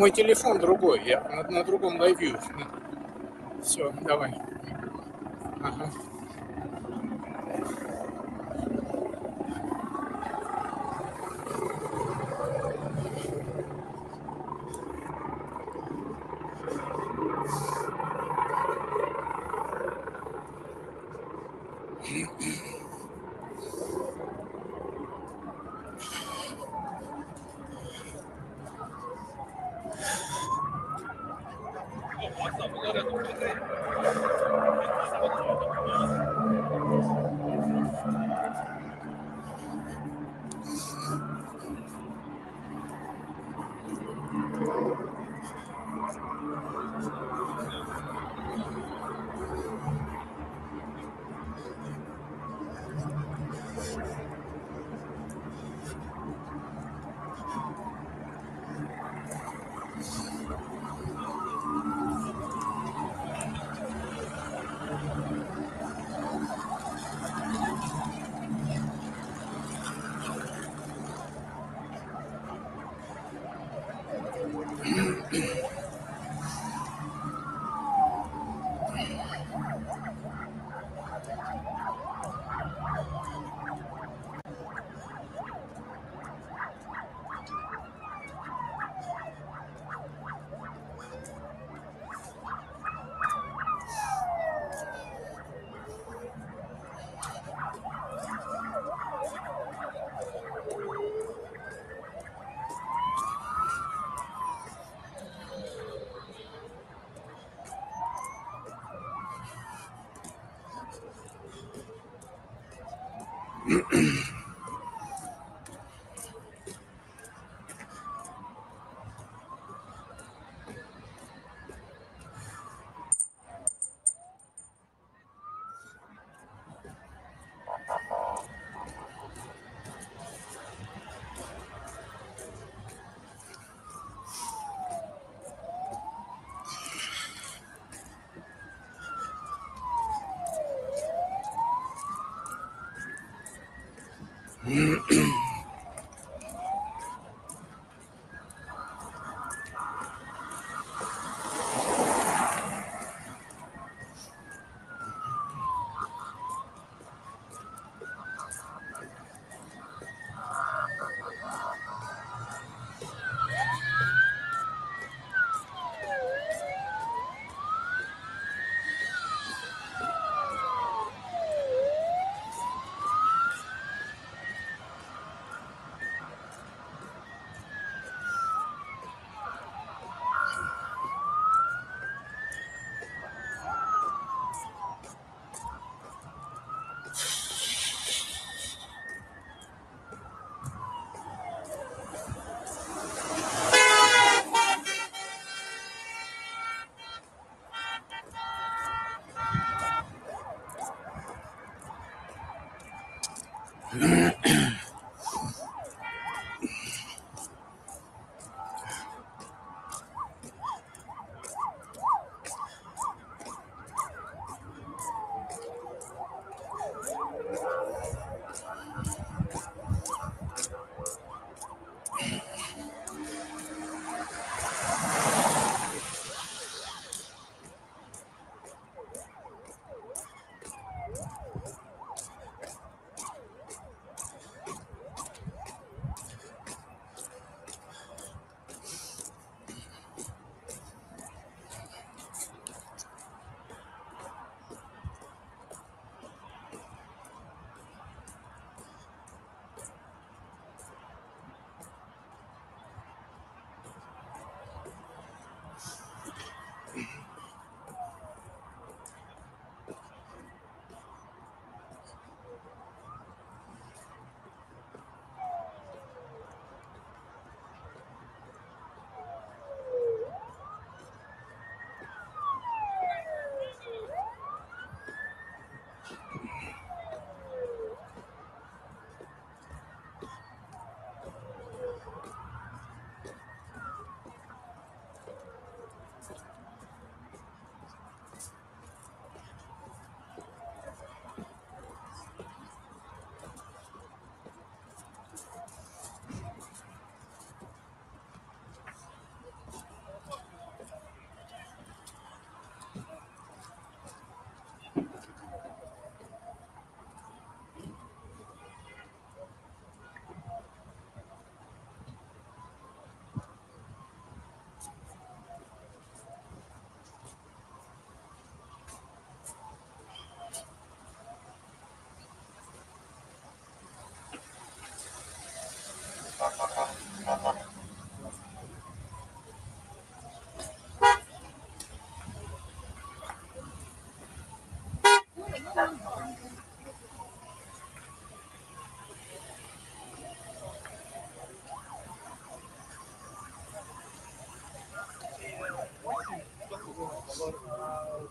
Мой телефон другой, я на, на другом лайвью. Все, давай. Ага.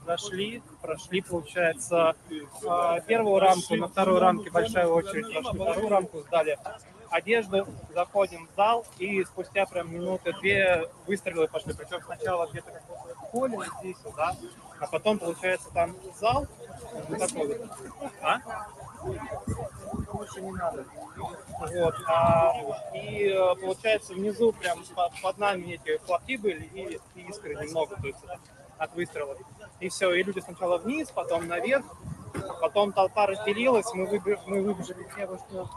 зашли, прошли, получается, а, первую рамку, на вторую рамке большая очередь, прошли вторую рамку, сдали одежду, заходим в зал, и спустя прям минуты две выстрелы пошли. Причем сначала где-то как-то холле, здесь, да, а потом, получается, там зал, вот такой вот. А? Больше не надо. Вот. А, и получается внизу прям под, под нами эти флаги были и, и искры немного, то есть от выстрелов. И все, и люди сначала вниз, потом наверх, потом толпа разделилась, мы, выбежали, мы выбежали в девушку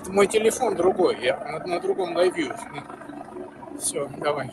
Это мой телефон другой, я на, на другом лайвью. Все, давай.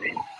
Amen.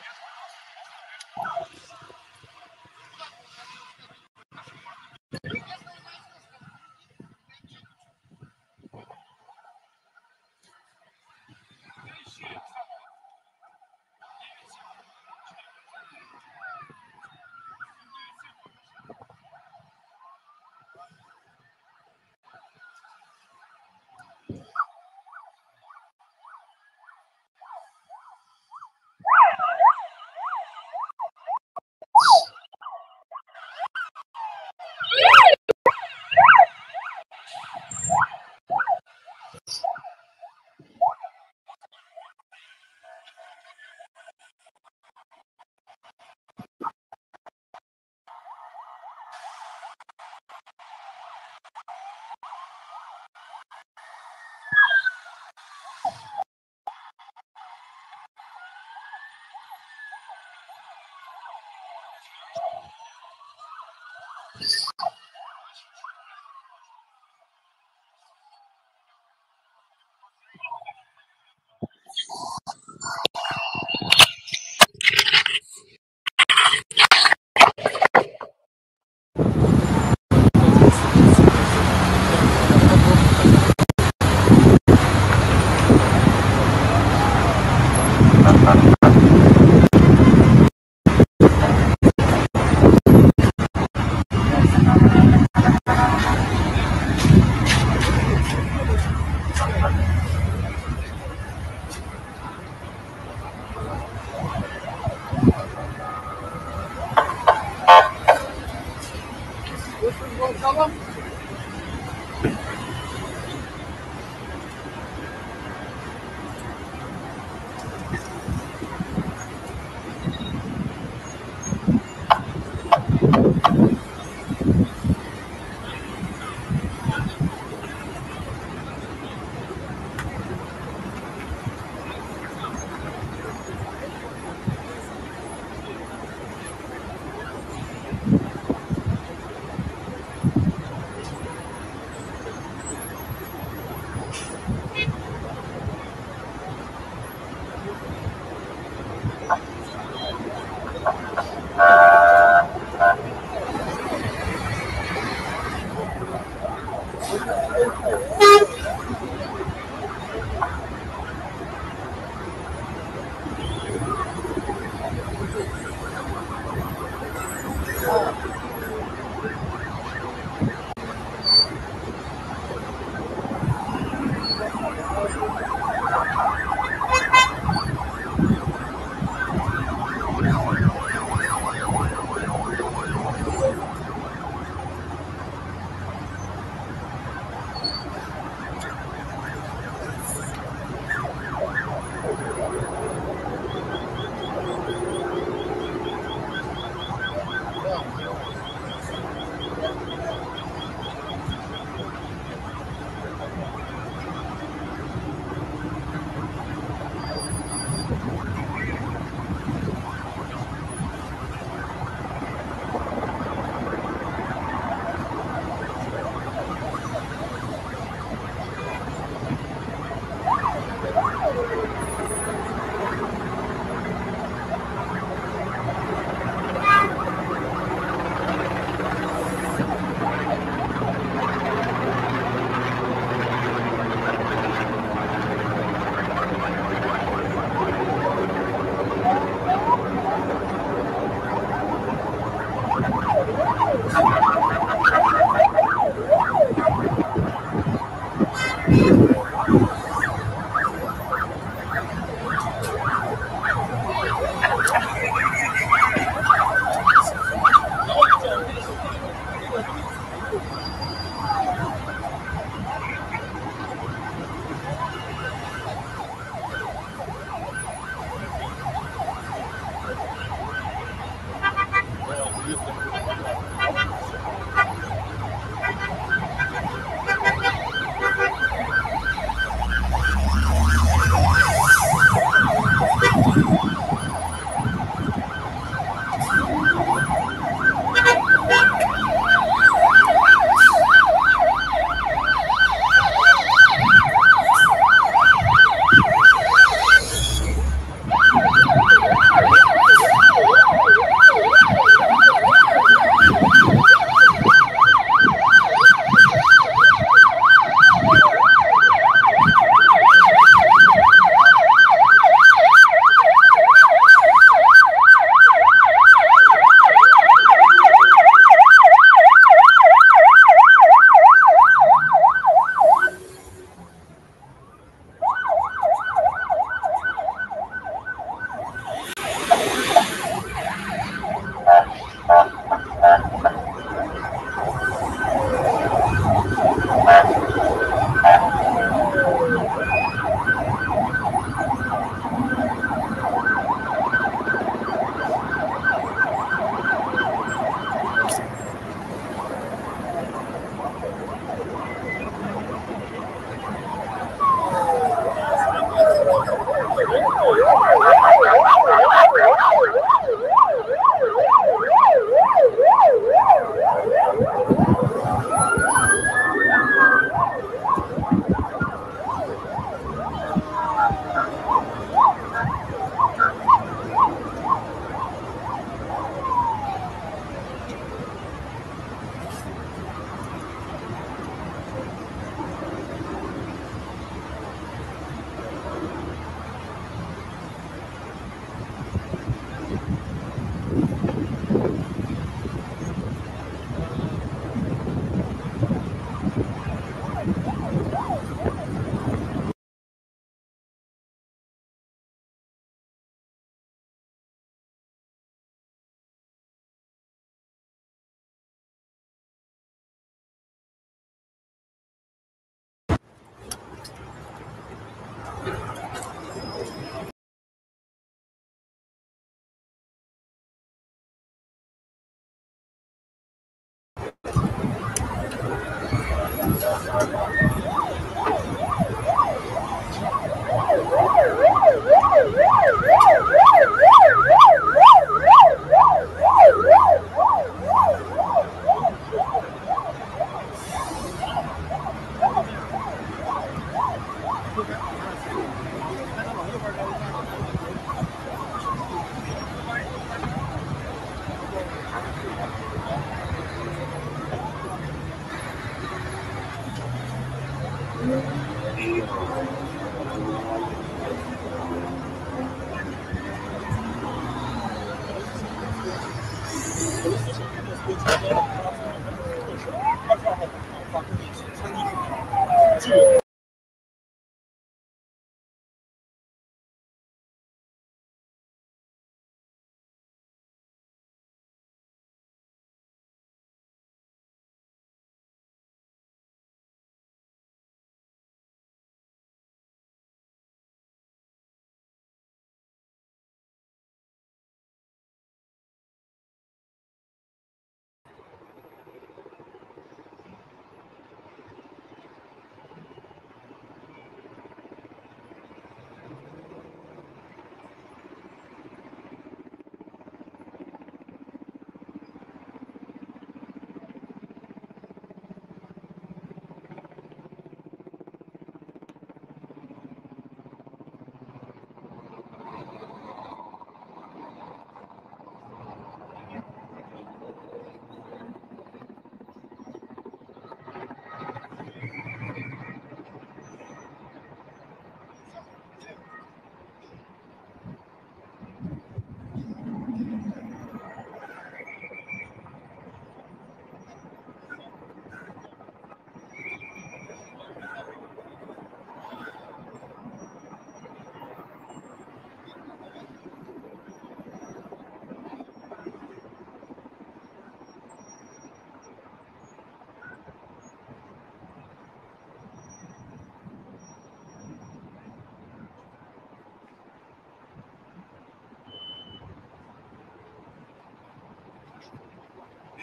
Yes,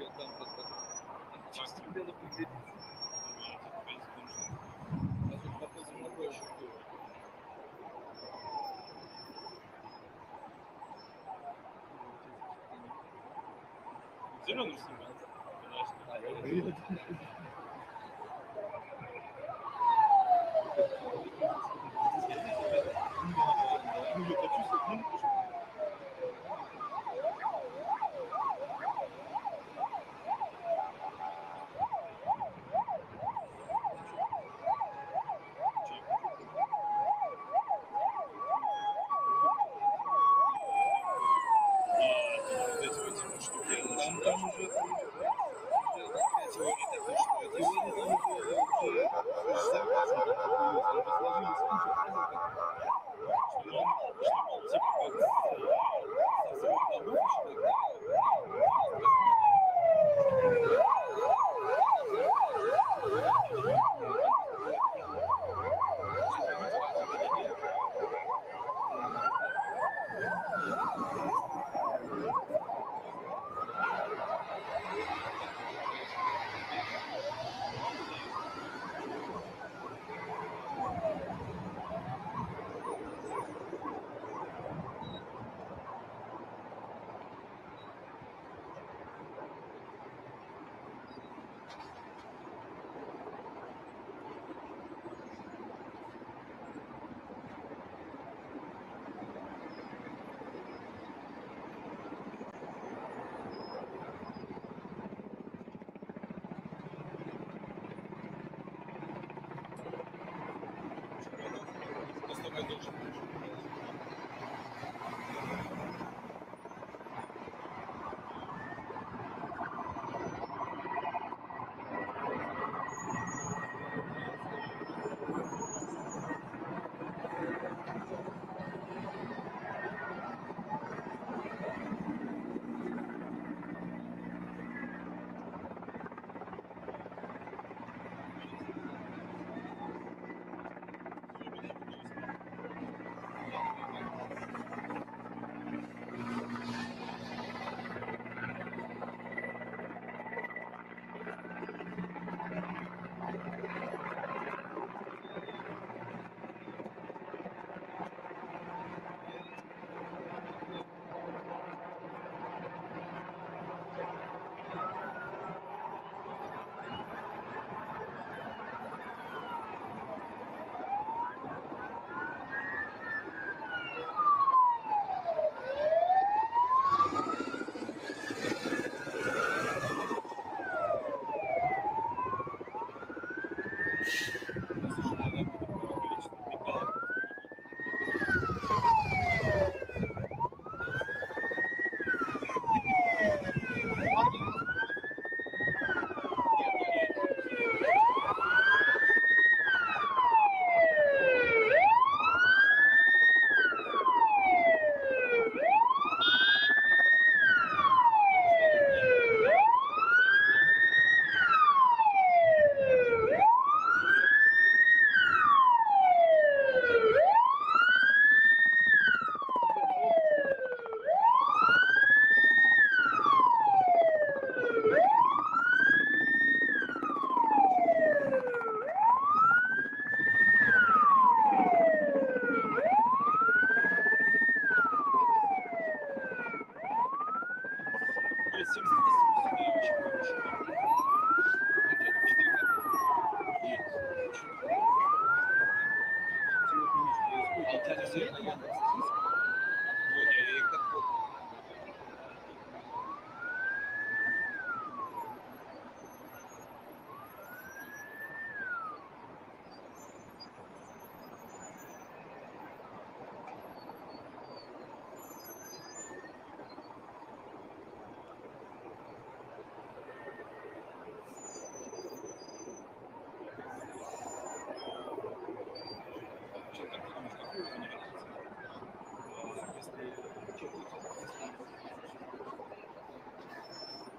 Чисто надо тут много еще было. Зеленый снимал. Конечно. Там, sobie dużo.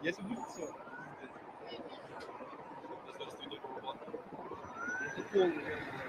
Если будет все. Это полный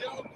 Yeah.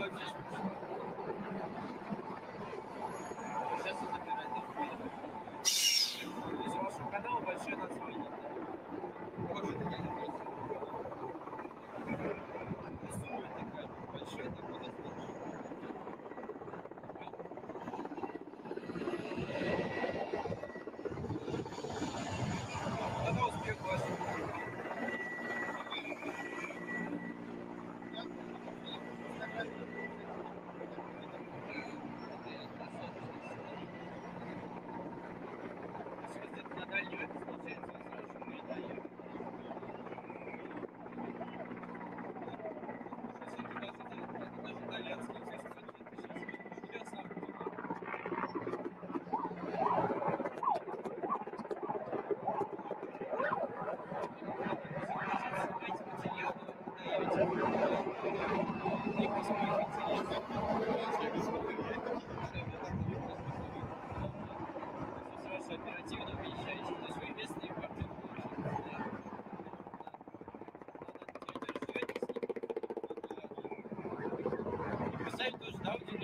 coaches Okay.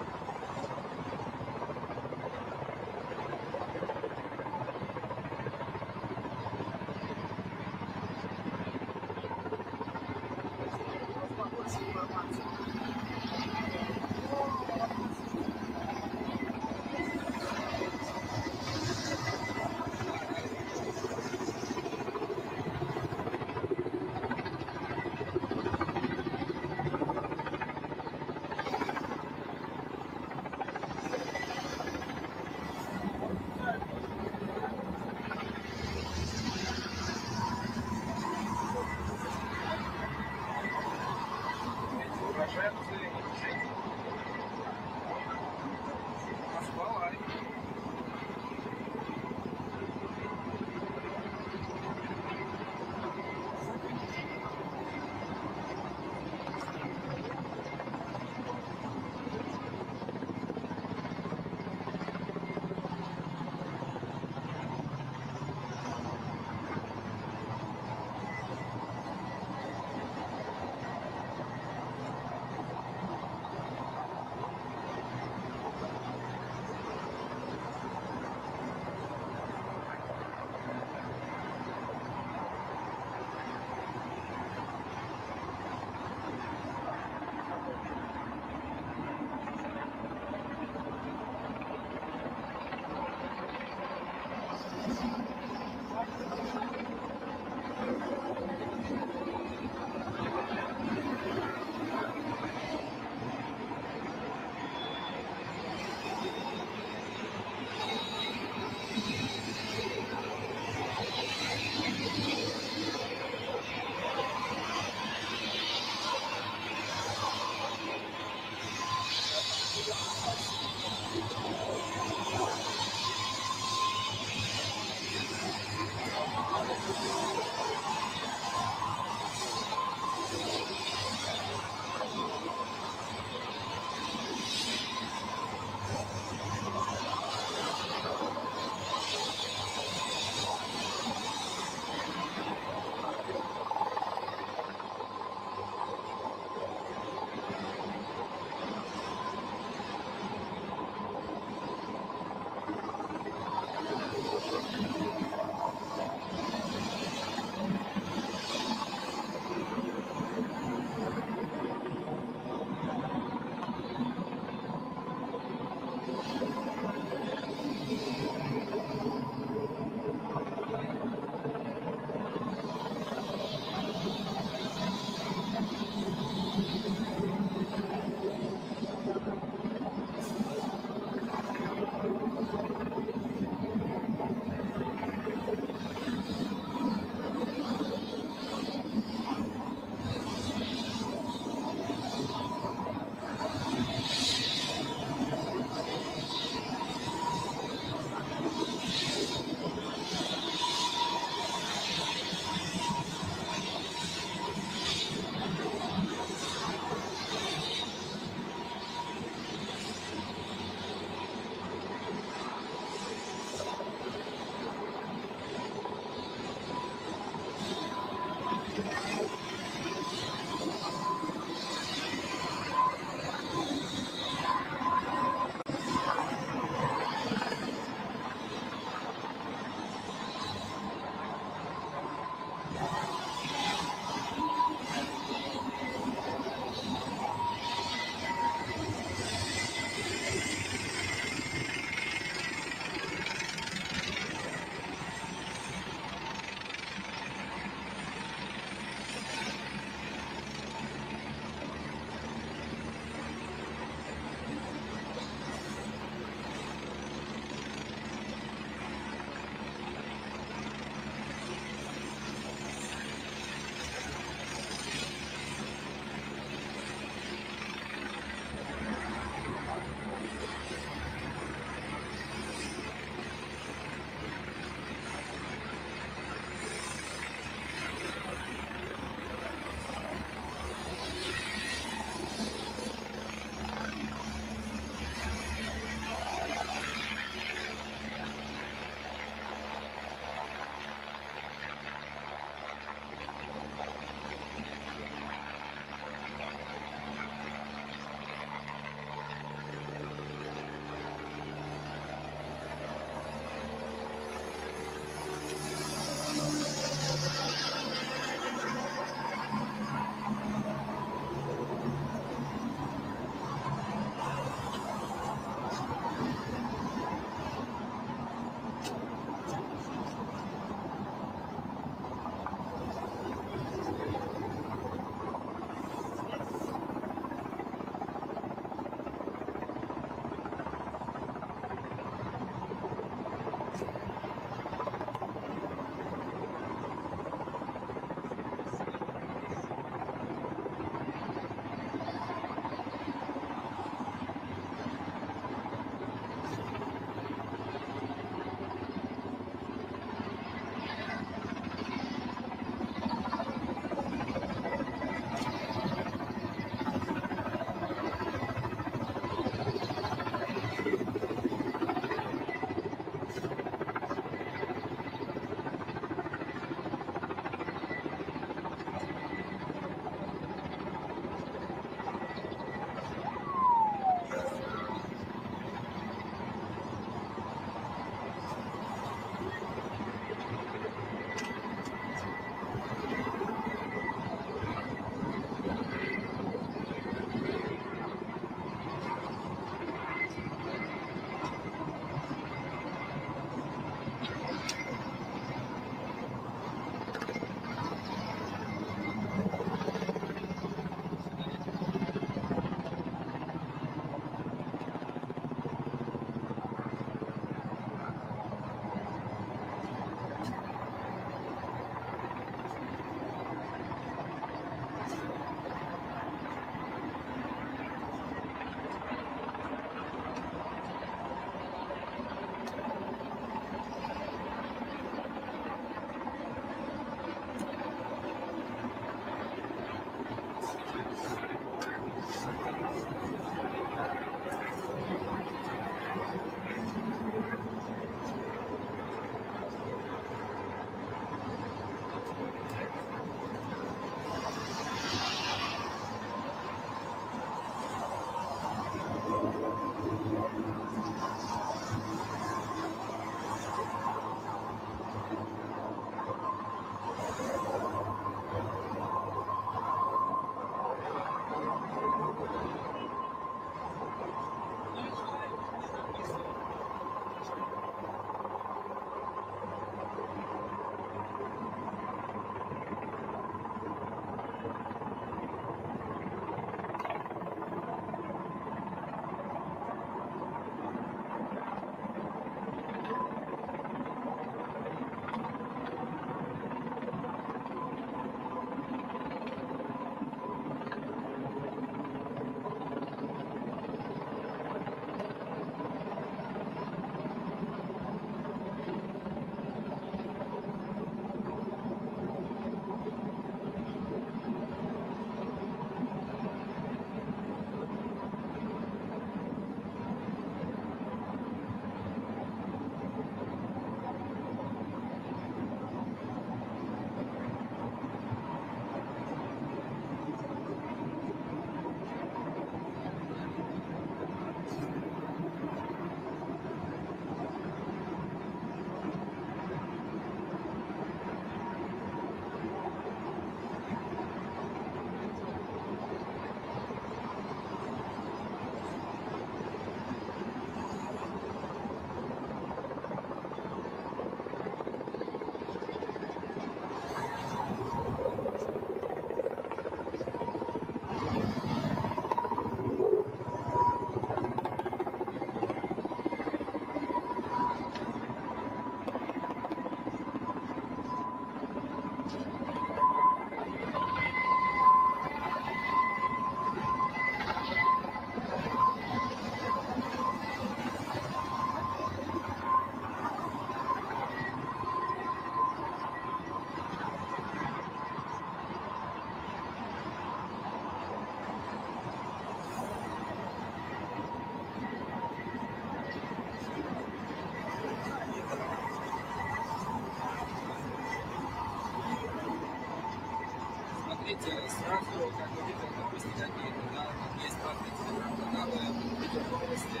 Э, сразу, как бы, видят новости какие-то, да, там есть разные телеграм-каналы, видят новости,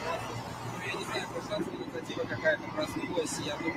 сразу, ну, я не знаю, гражданская инициатива какая-то проснулась, я думаю,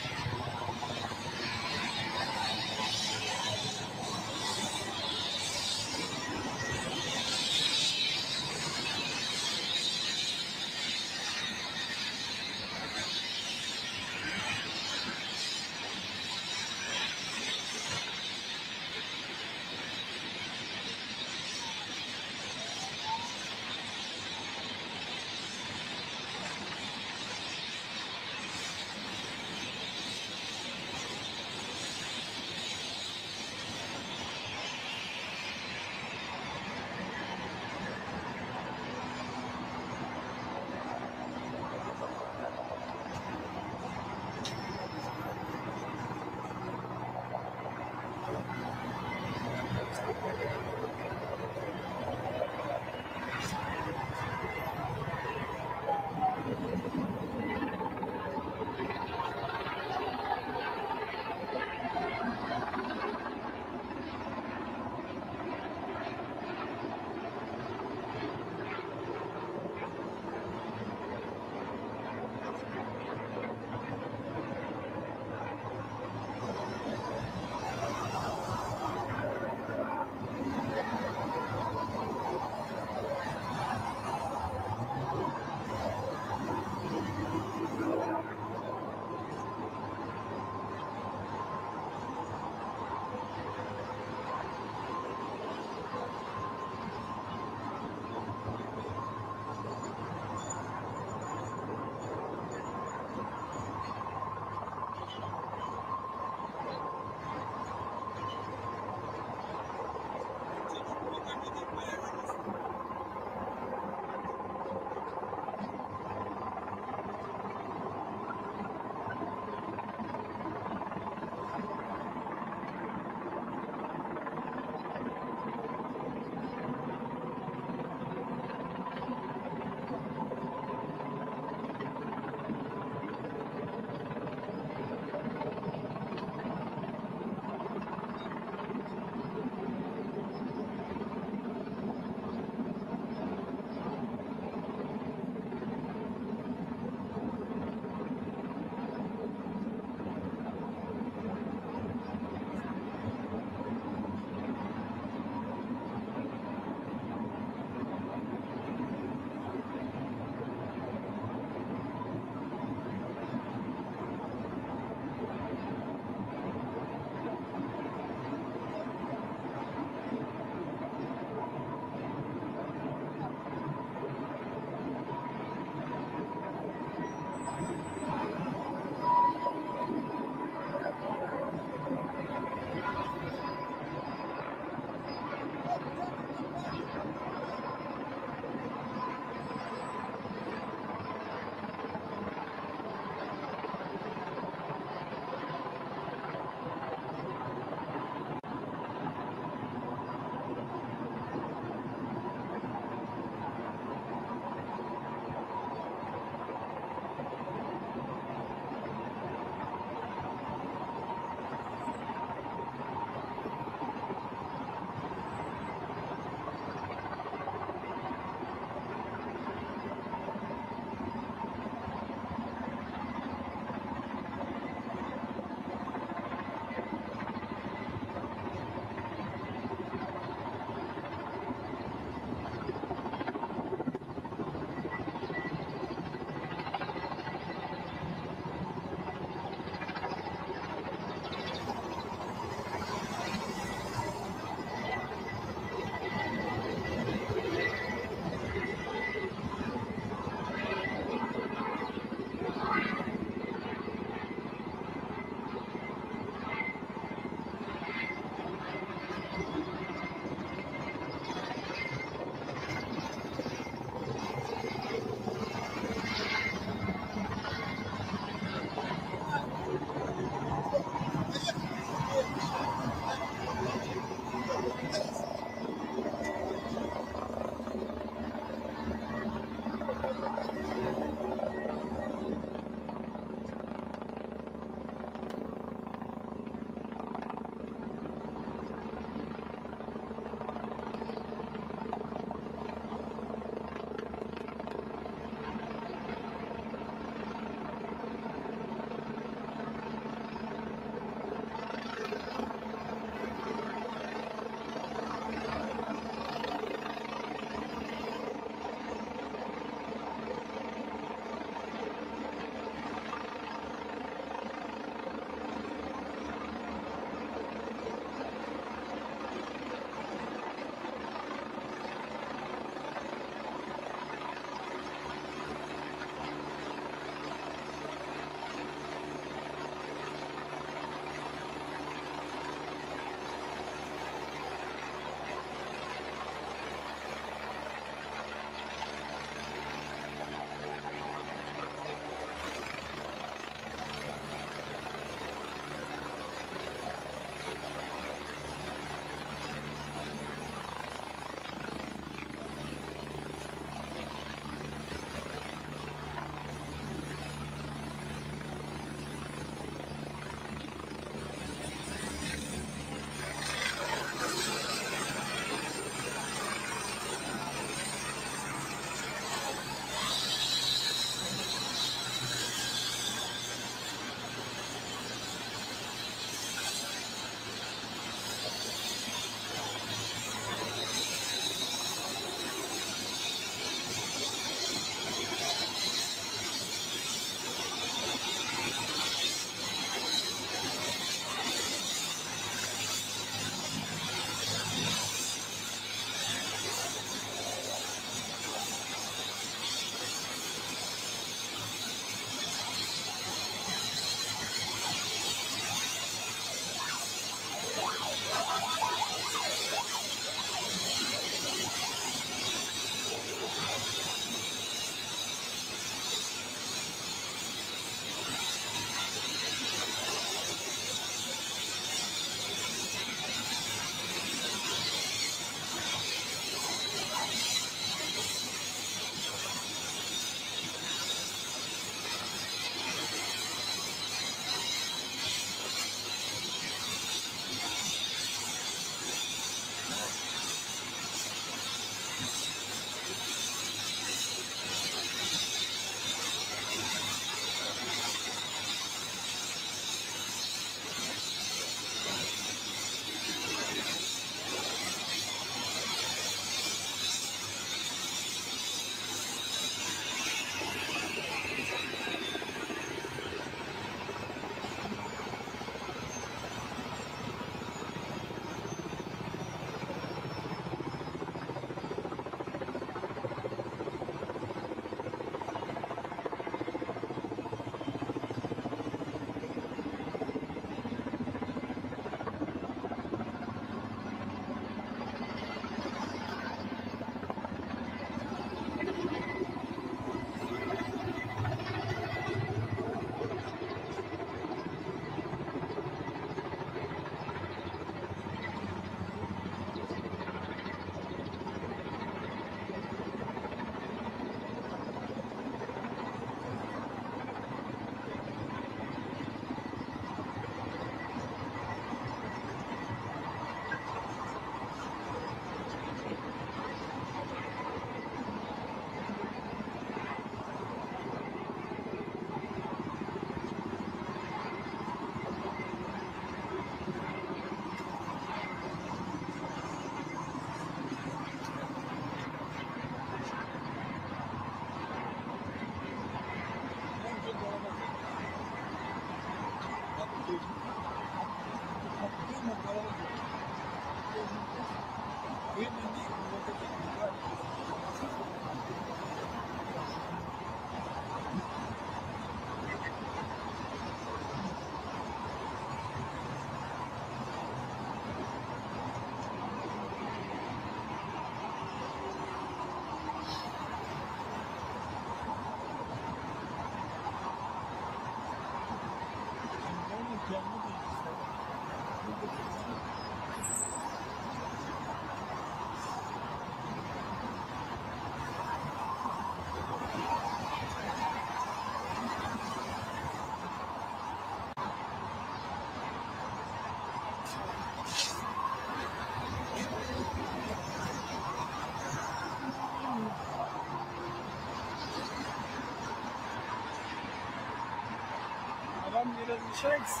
не разрешается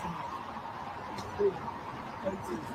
снимать? Полицейский.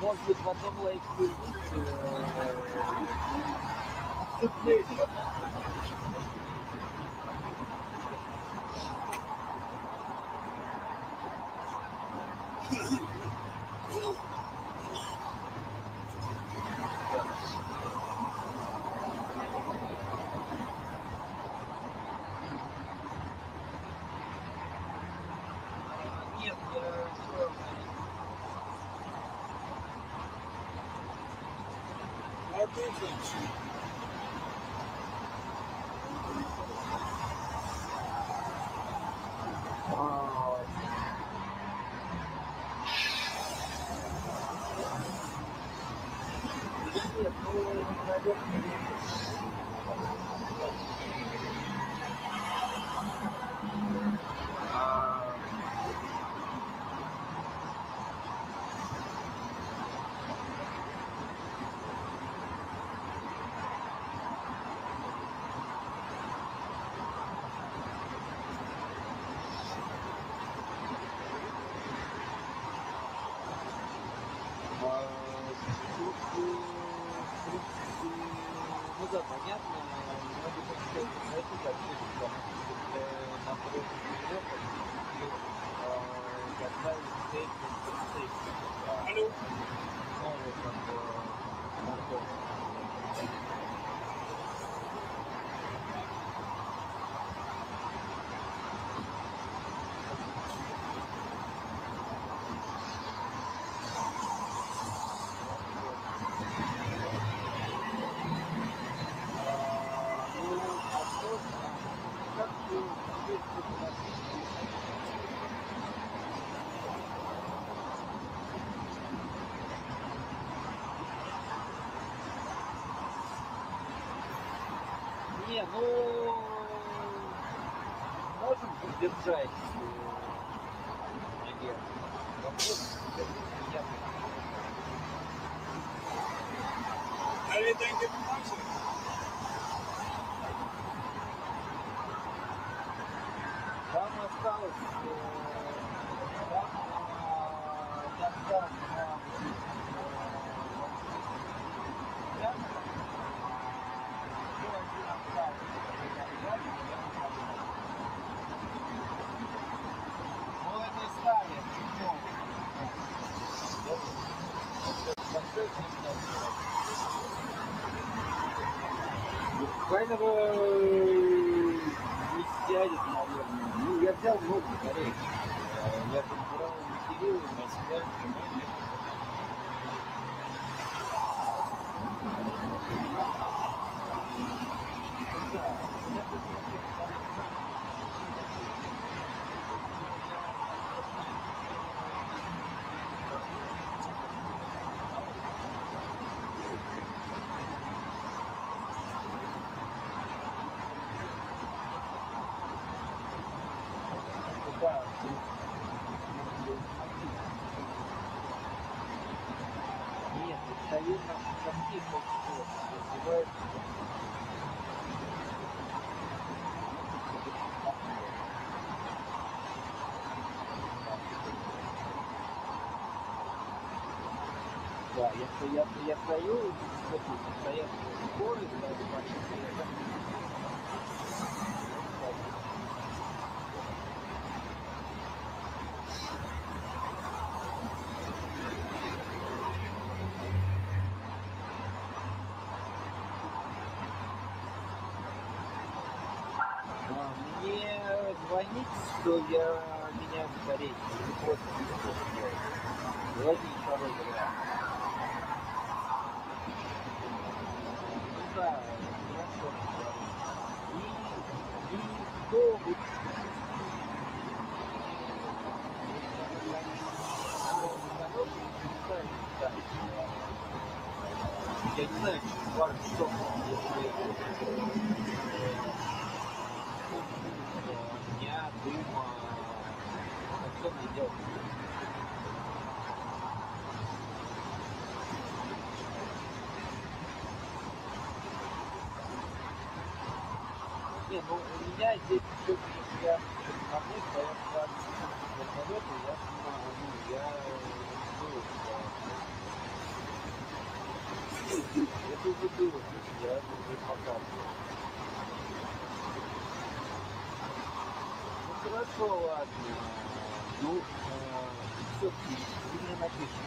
Да, может быть, в одном лайке Нет, ну, можем поддержать э, наверное. Вопрос, я Там осталось э, там, э, я сдал на э, я, еще один остался. Я взял, я подумал. Ну, это старый, это новый. Это большой немного. Файнер не сядет, наверное. Ну, я взял много батареек. Э, Я подбирал материалы на себя. Да. Нет, наверное, совсем большинство развивается. Да, если горы, да, большие, я там А, Мне звонить, что я меняю батарейки, или просто не что делать. Вроде второй вариант. Ну да, хорошо. И, и кто будет я не знаю, через пару часов, огня, дыма, что делать? Не, ну у меня здесь все, я то я сразу вертолету, я ну, я ну, хорошо, ладно. Ну, все-таки сильно напишите.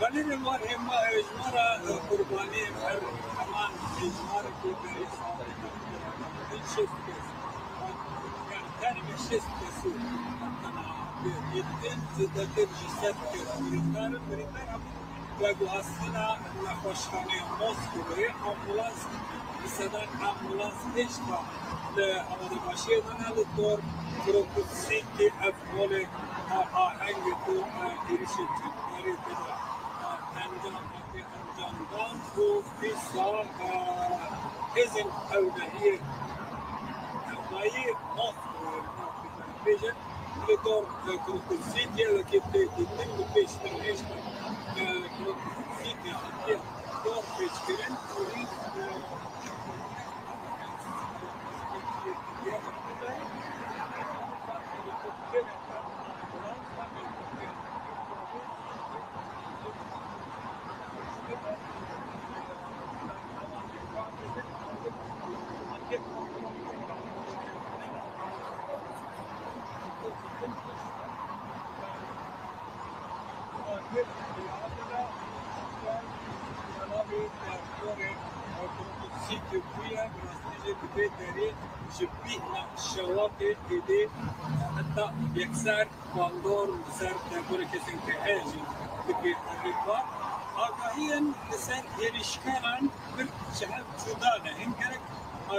Valerian var hem Ejmar'a kurbanı hem Erman Ejmar kurbanı hem Şeskesi. Yani terbiye şeskesi. da tergista, porque o militar americano pegou a cena na Cochane Moscou, e a ambulância, e se dá a ambulância extra da Amada Bashir, na Lutor, grupo 5 افعال آهنگ تو گریش تکبری بدا انجام انجام دان و فیسا ازن اولهیه com, o com 20 anos aqui, de, de, de, peixe também,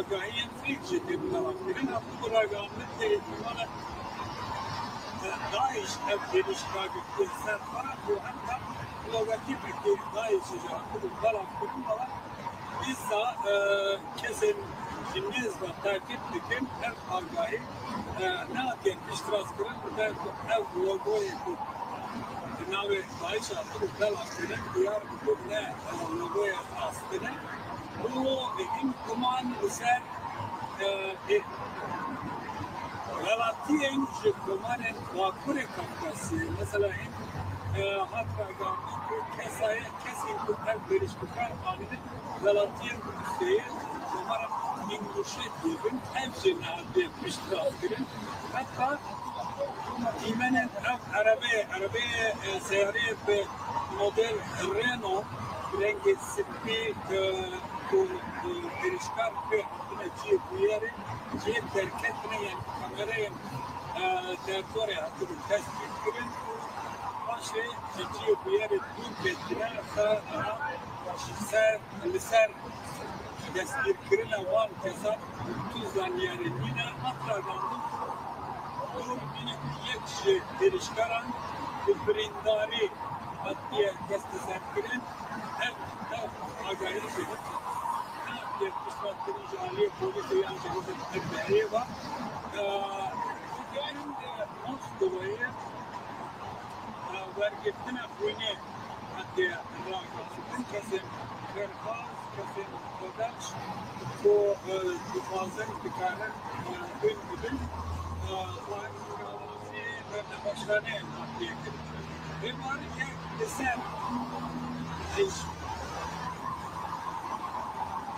آگاهی فریق جدی بنام دیگه نبود براغامت که ایمان داعش ev هریشکار bir سر فرق و حتی لغتی بکی داعش جا کدوم بلا کدوم بلا İsa e, kesin جنيزنا تاكيد لكن اف آگاهی ناتين اشتراس کرن بودن که اف لوگوی بود ناوی دایش آتو دل آستنه دیار بود Bruno in command said uh, it غلطيين جبرمانن واكوري كفكاسي مثلا إن حتى اگر کسایی کسی که تر بریش بکن آنید غلطیه بخیر شمارا میگوشه دیگن همیشه نهده پیشتر آفرین حتی ایمن اف عربه عربه سیاره به مدل رنو رنگ سپی که الاشكال فيه عندنا جيب وياري جيب تركتنا يعني كاميرين تاكوري عندنا تاس جيب ماشي جيب وياري دون بيتنا خاطرها ماشي سار لسار تسكير كرنا وان كسر توزان يعني بينا حتى دانdım durum yine bir yekşi gelişkaran bir brindari hatta kesti serkirin her her agayı çekip 1923 Aliye Polisi yani Bereva. Hikayenin Moskova'yı vergifine fuyne hatta rakası. Bu kesim Berkaz kesim Kodaç bu fazla intikarı gün gün ve başlarına hatta yakın. Ve bari ki desem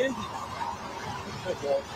Indians.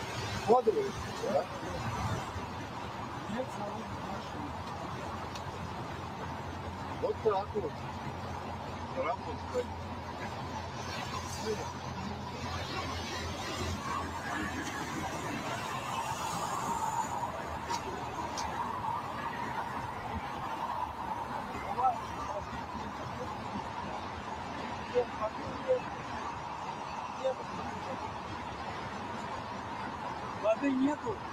Воды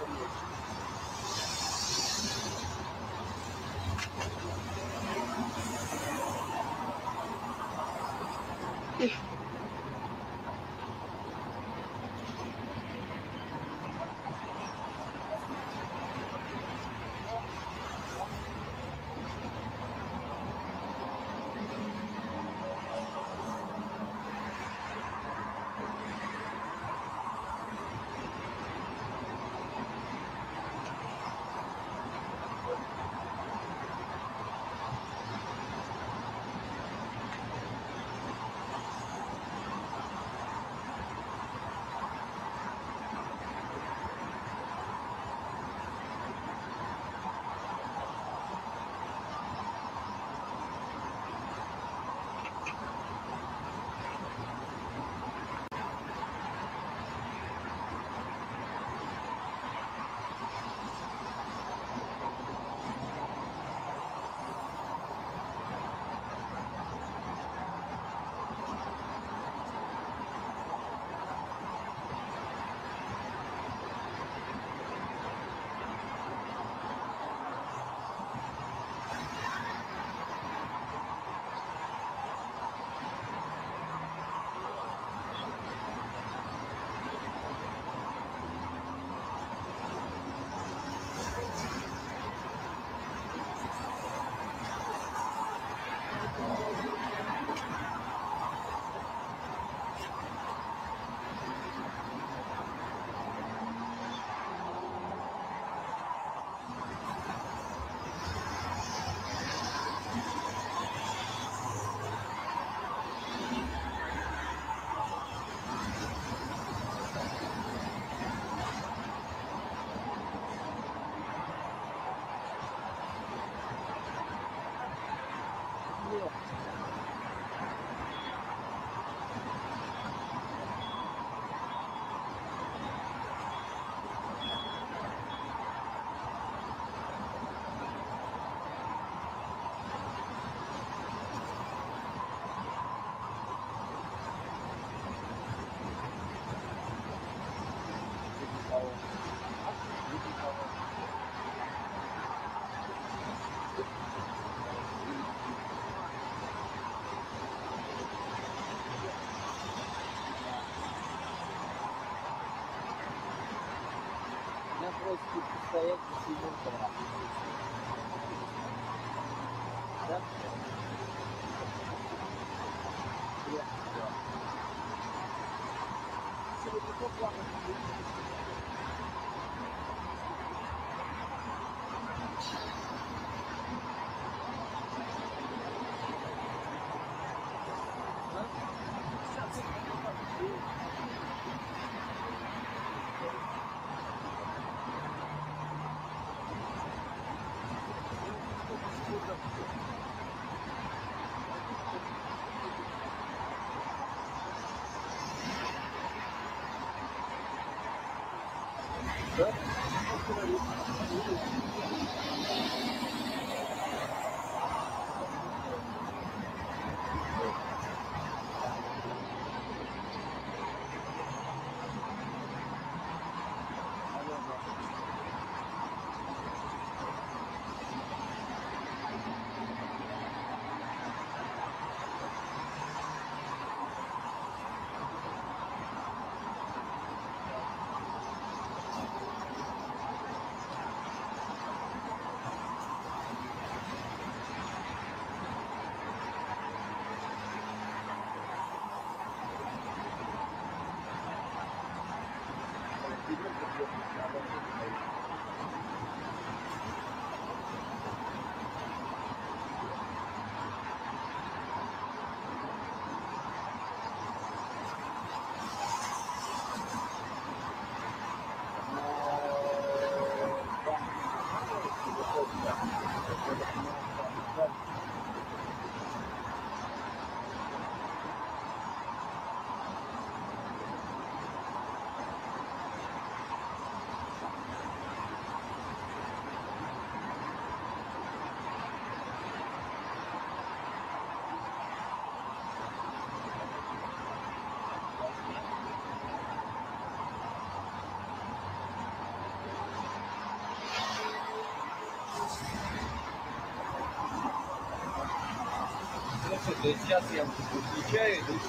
from you. Просят постоять то есть сейчас я включаю, иду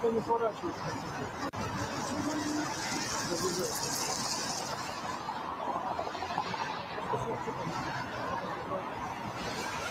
что не поворачивается. Thank you.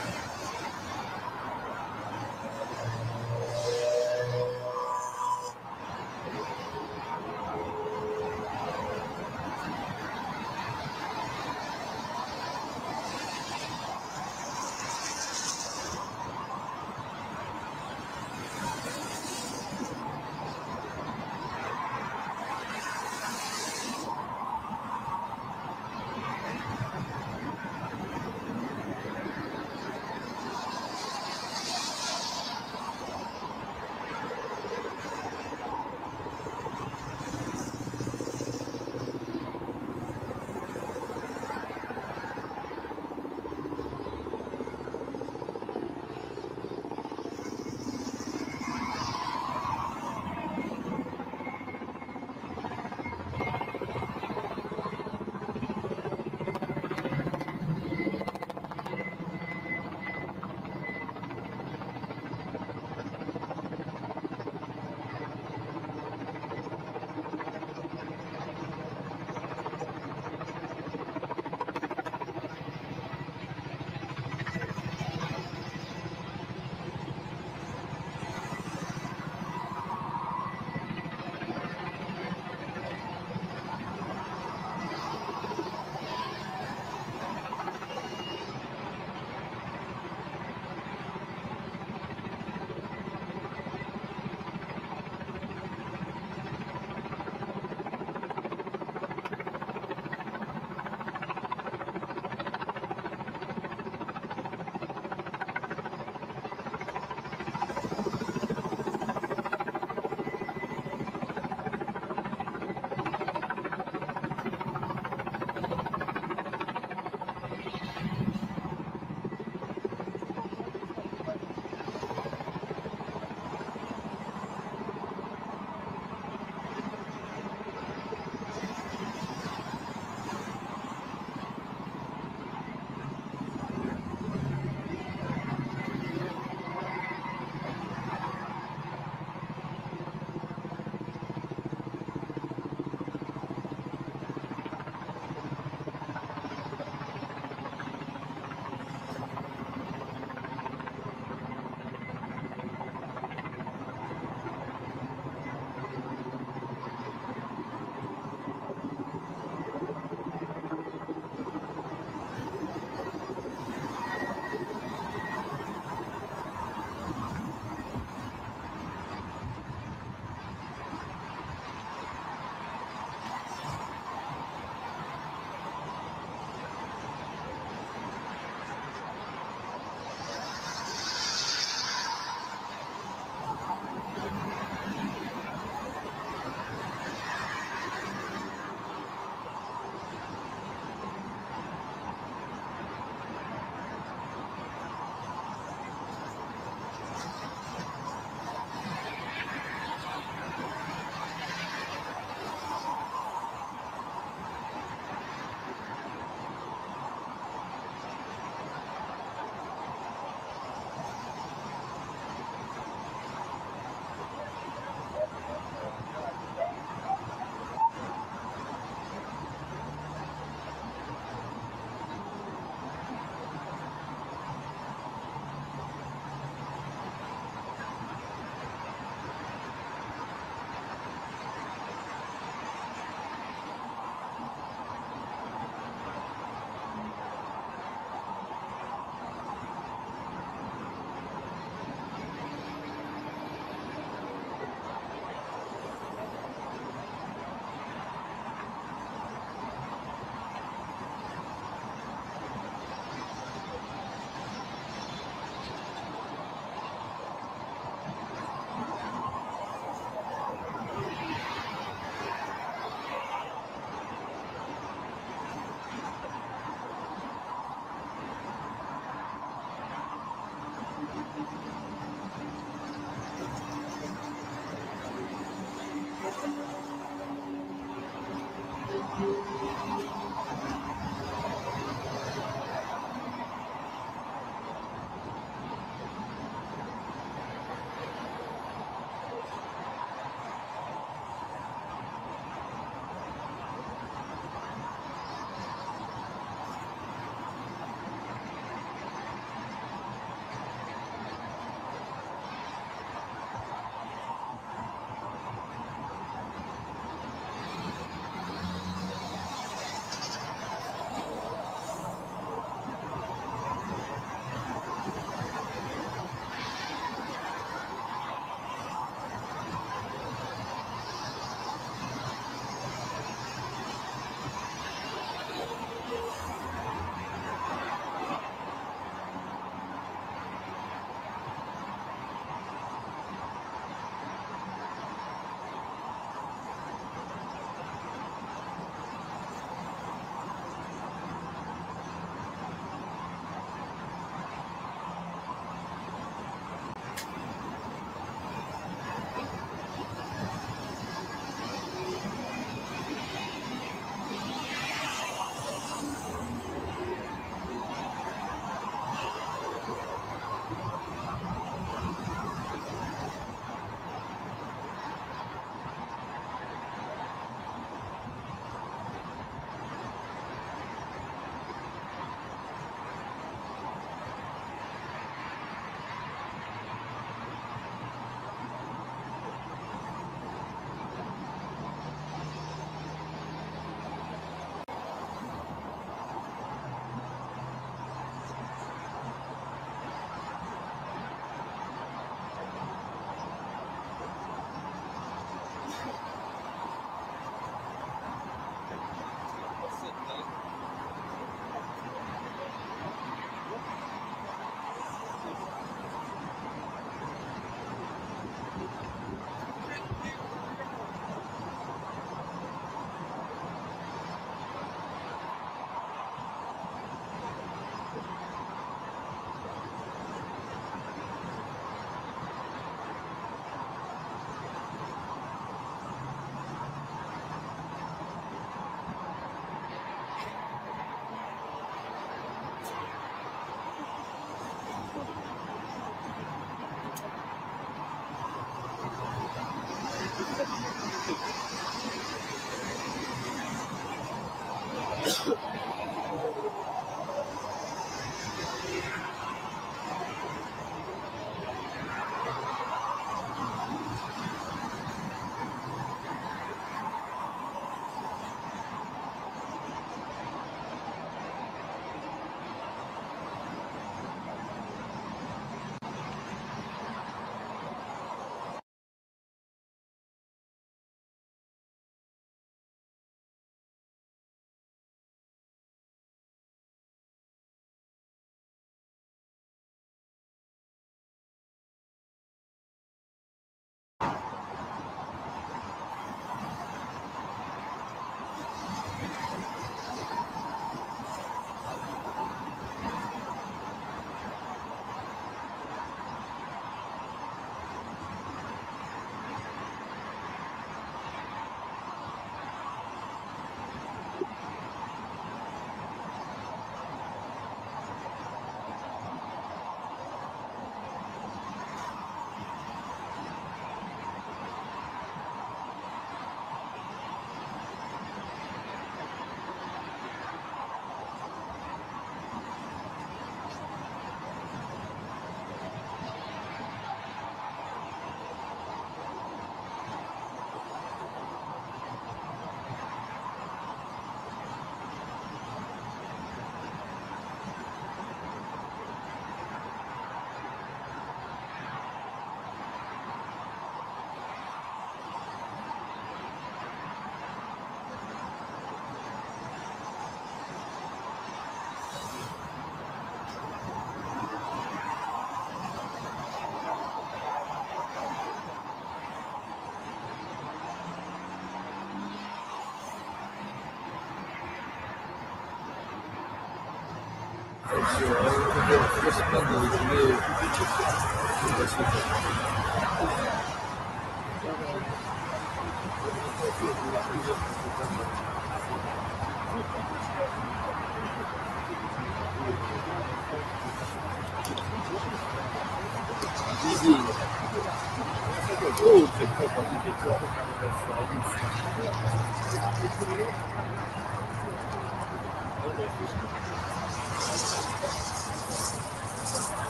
Все, а вот это просто надо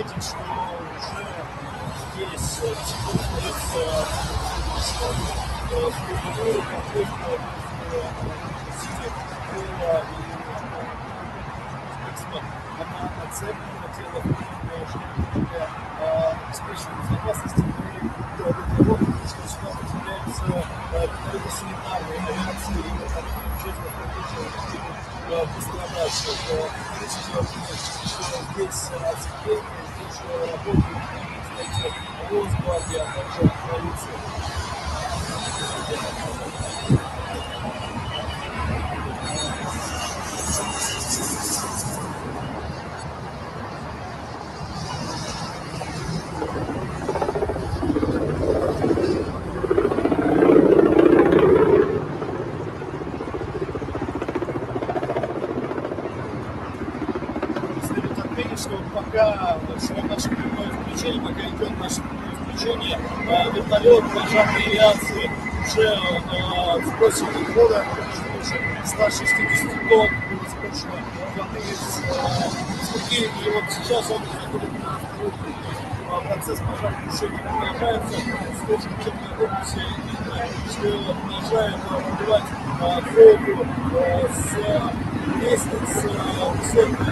Следует отметить, включение, пока идет наше включение. Э, Вертолет пожарной авиации уже э, сбросил хода, уже 160 тонн было сброшено воды из э, реки. И вот сейчас он находится а процесс пожаротушения продолжается. С точки учебной корпусе видно, что продолжает убивать воду с лестниц высотных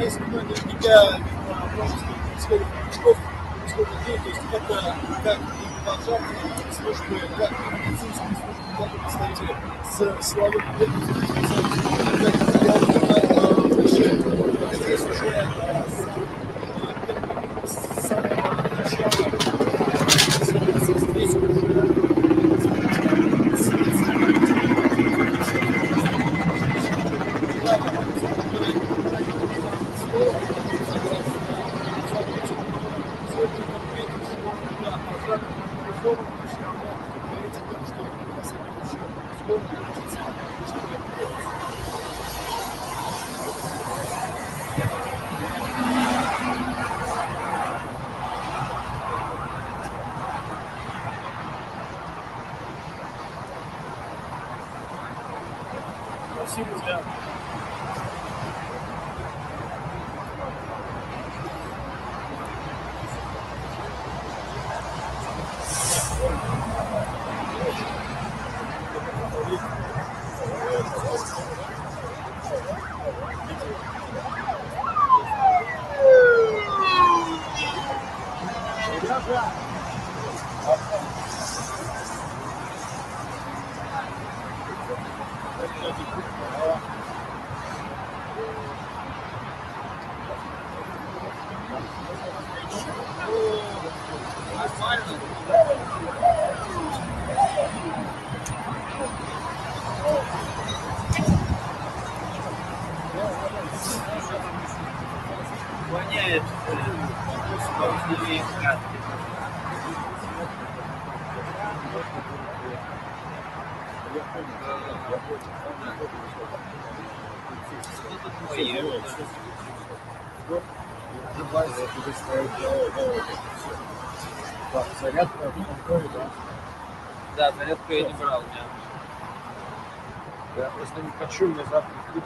моей спиной наверняка множество происходит происходит людей, то есть это как и пожарные службы, как и медицинские службы, так и представители с силовых ведомств,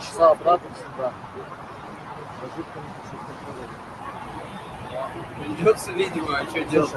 часа обратно хочу Придется, видимо, а что делать?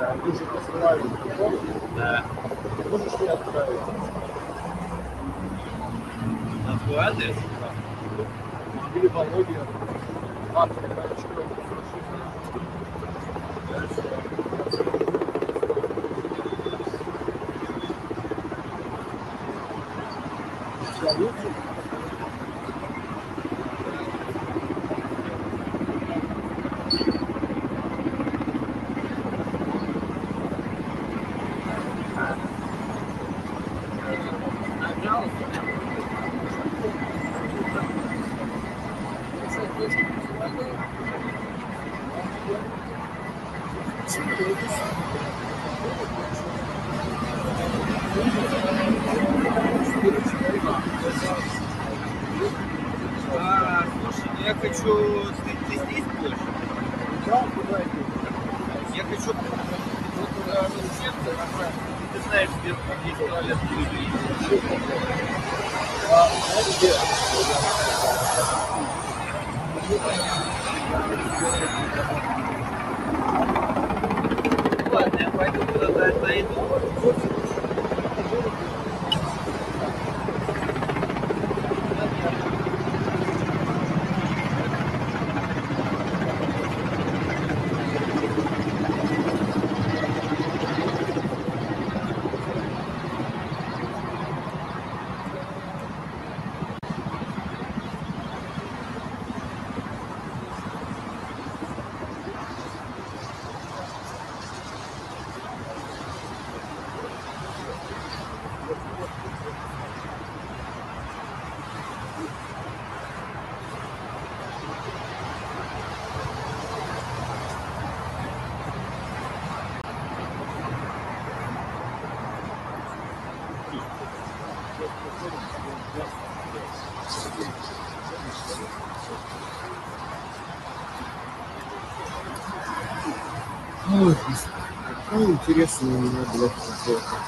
Какая интересная у меня, блядь, работа.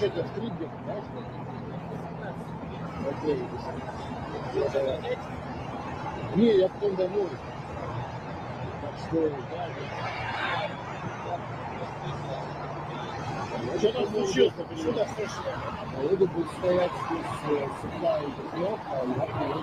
Что это в триггер, да? Окей. Не, я потом домой. Так что, да, Что там случилось? Что так страшно? Володя будет стоять здесь э, всегда и а я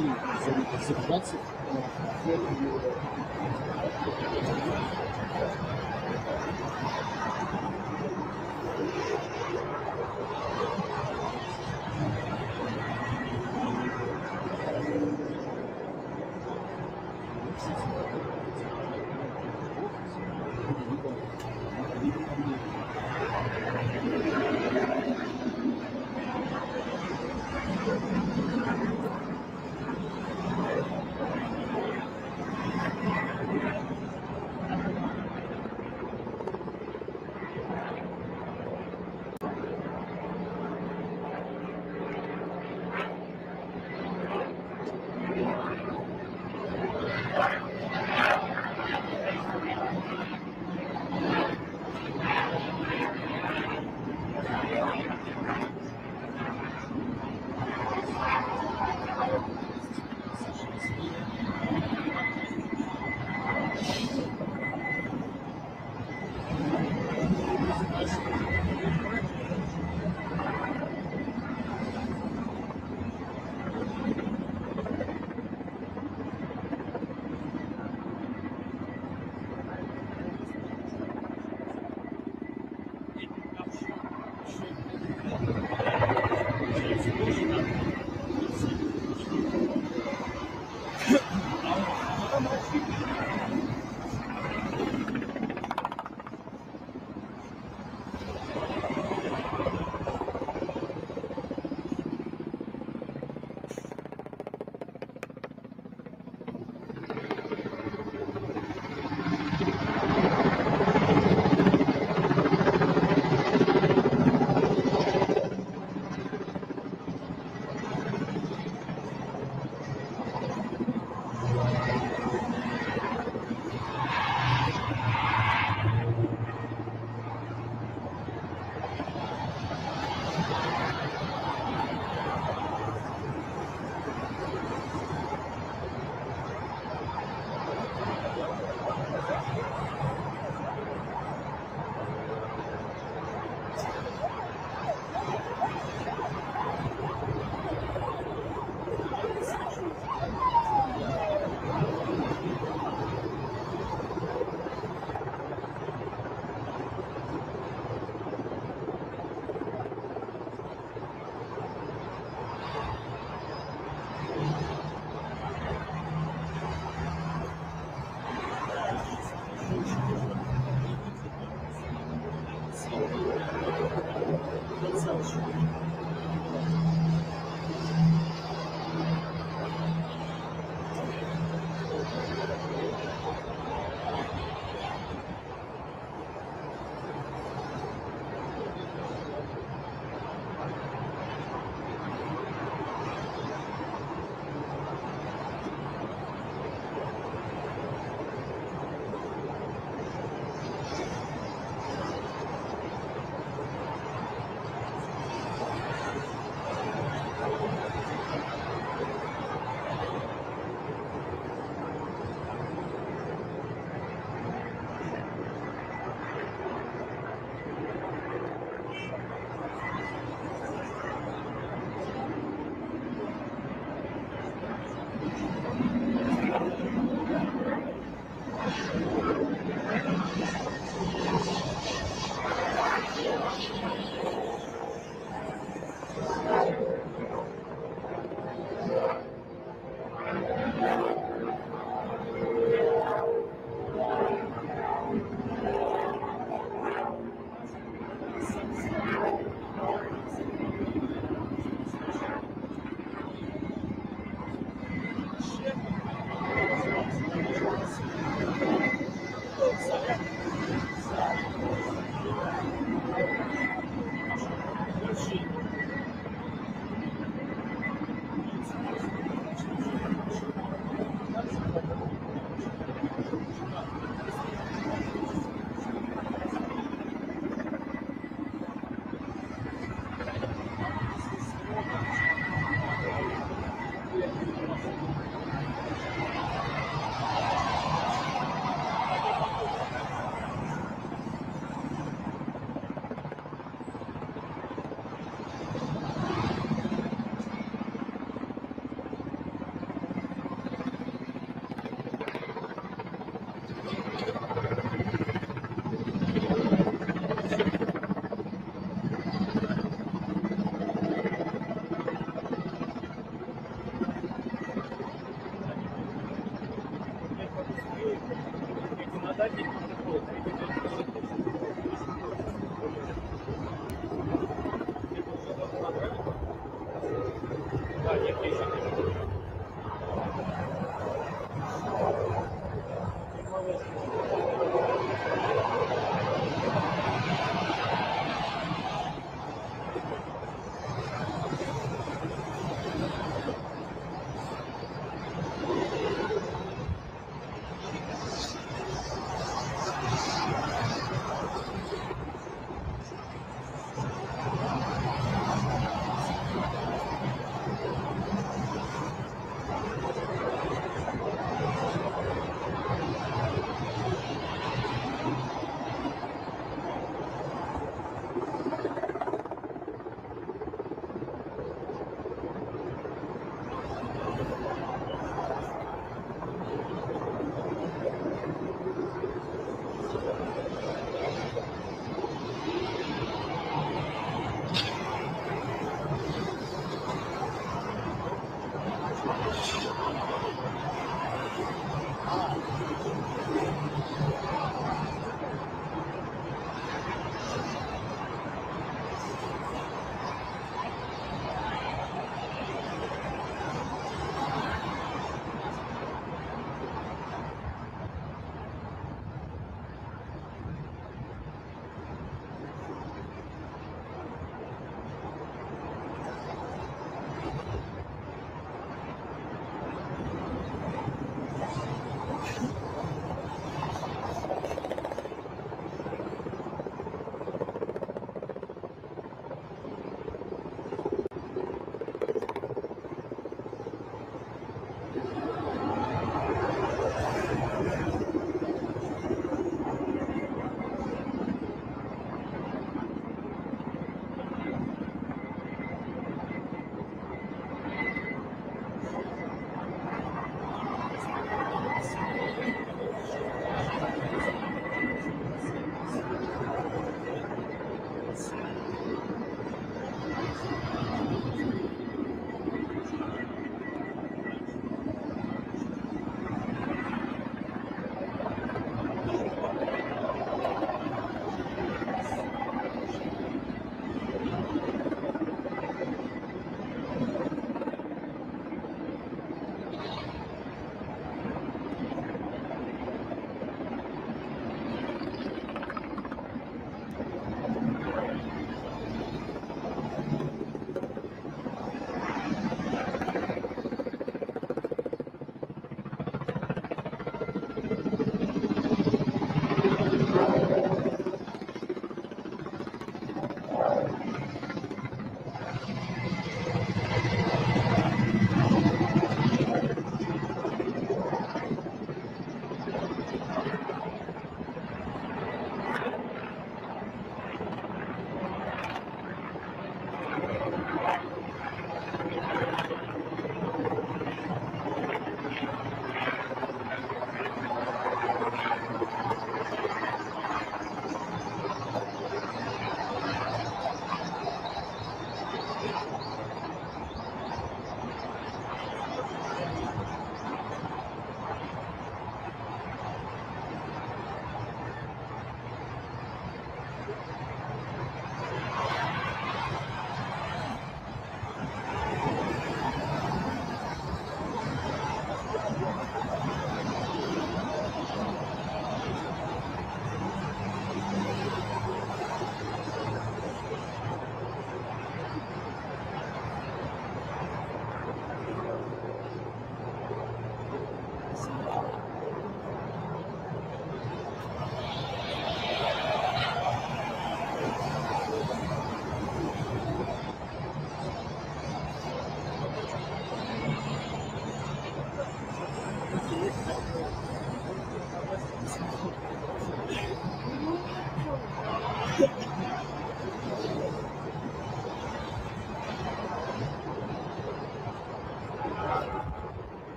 Ну, смотри,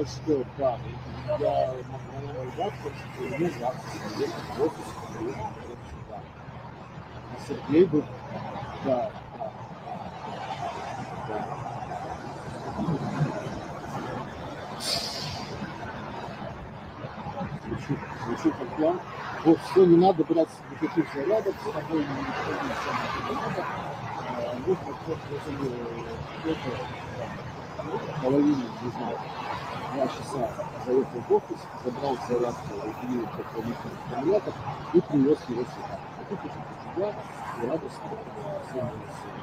Единственное, что, да, я могу завтра, что не завтра, в офис. А Сергей бы, да, да, да. Звучит, звучит как план. Вот, все, не надо брать никаких зарядов, с тобой не надо. А, Нужно просто половине, не знаю, два часа заехал в офис, забрал зарядку и коммунистов аккумулятор и привез его сюда. И тут уже сюда и радостно соединился.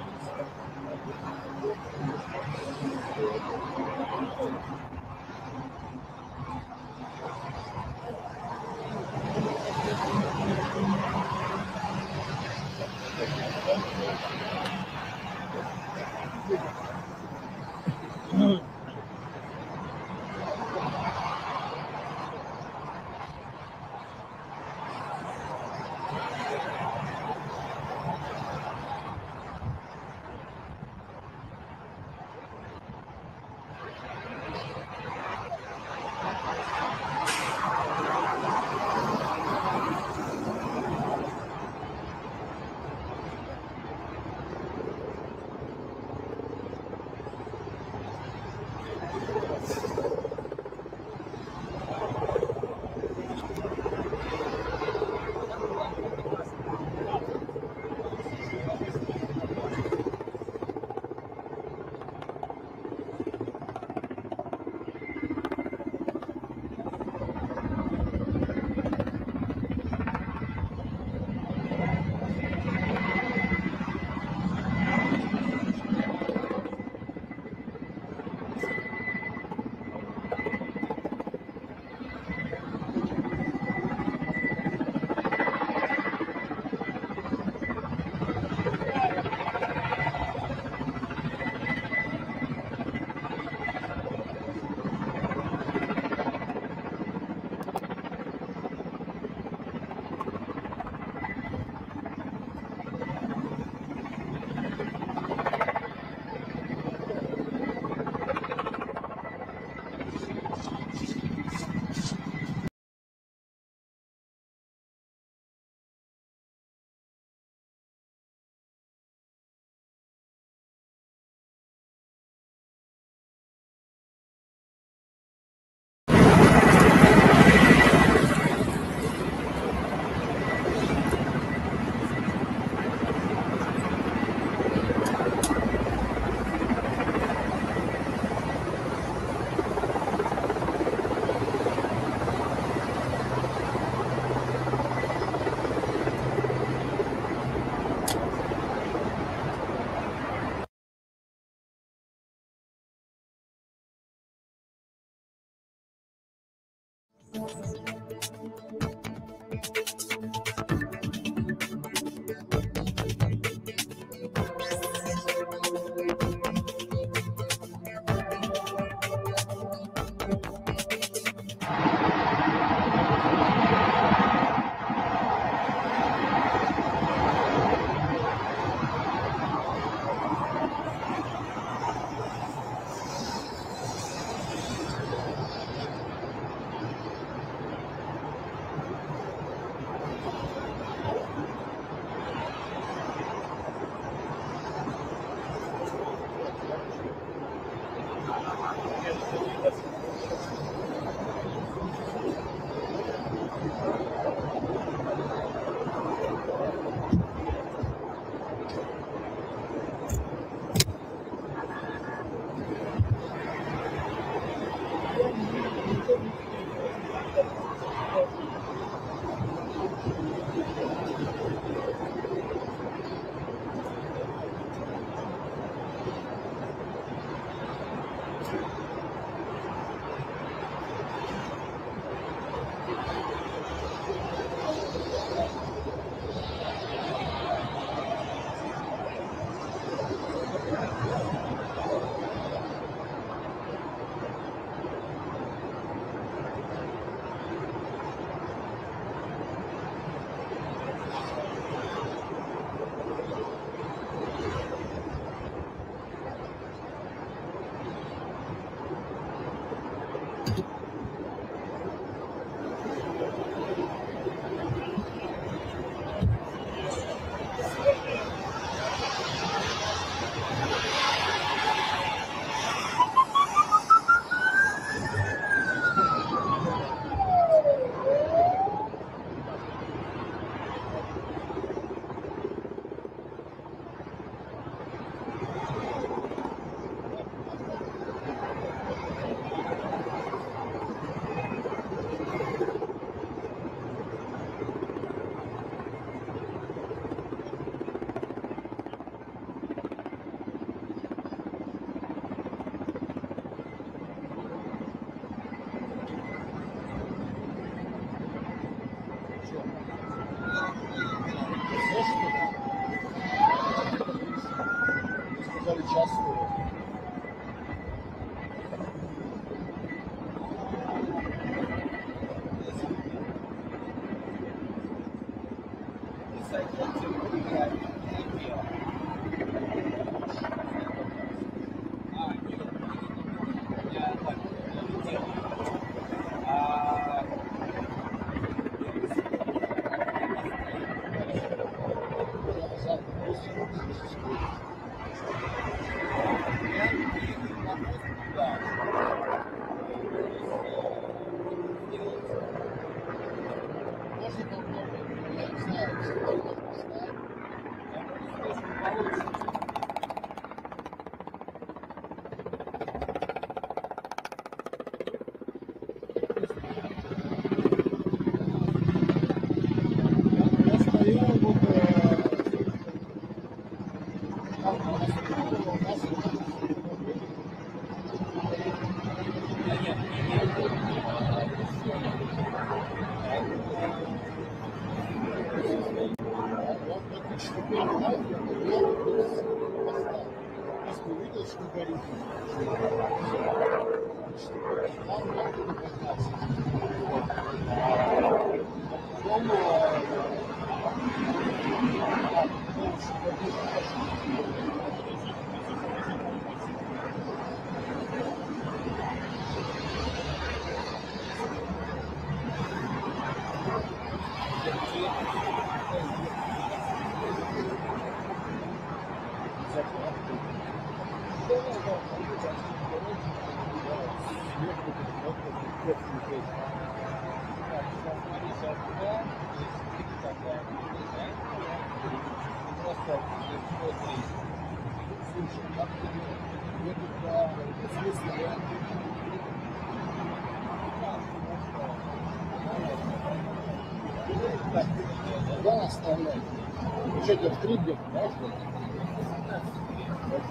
Что тебе в три где да, что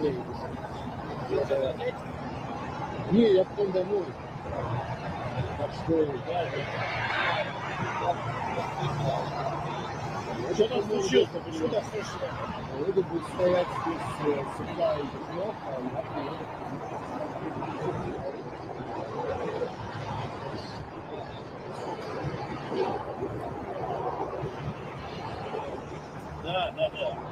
ли? Не, я потом домой. Так что Что там случилось? Почему так слышно? Володя будет стоять здесь всегда и трех, а я приеду. Да,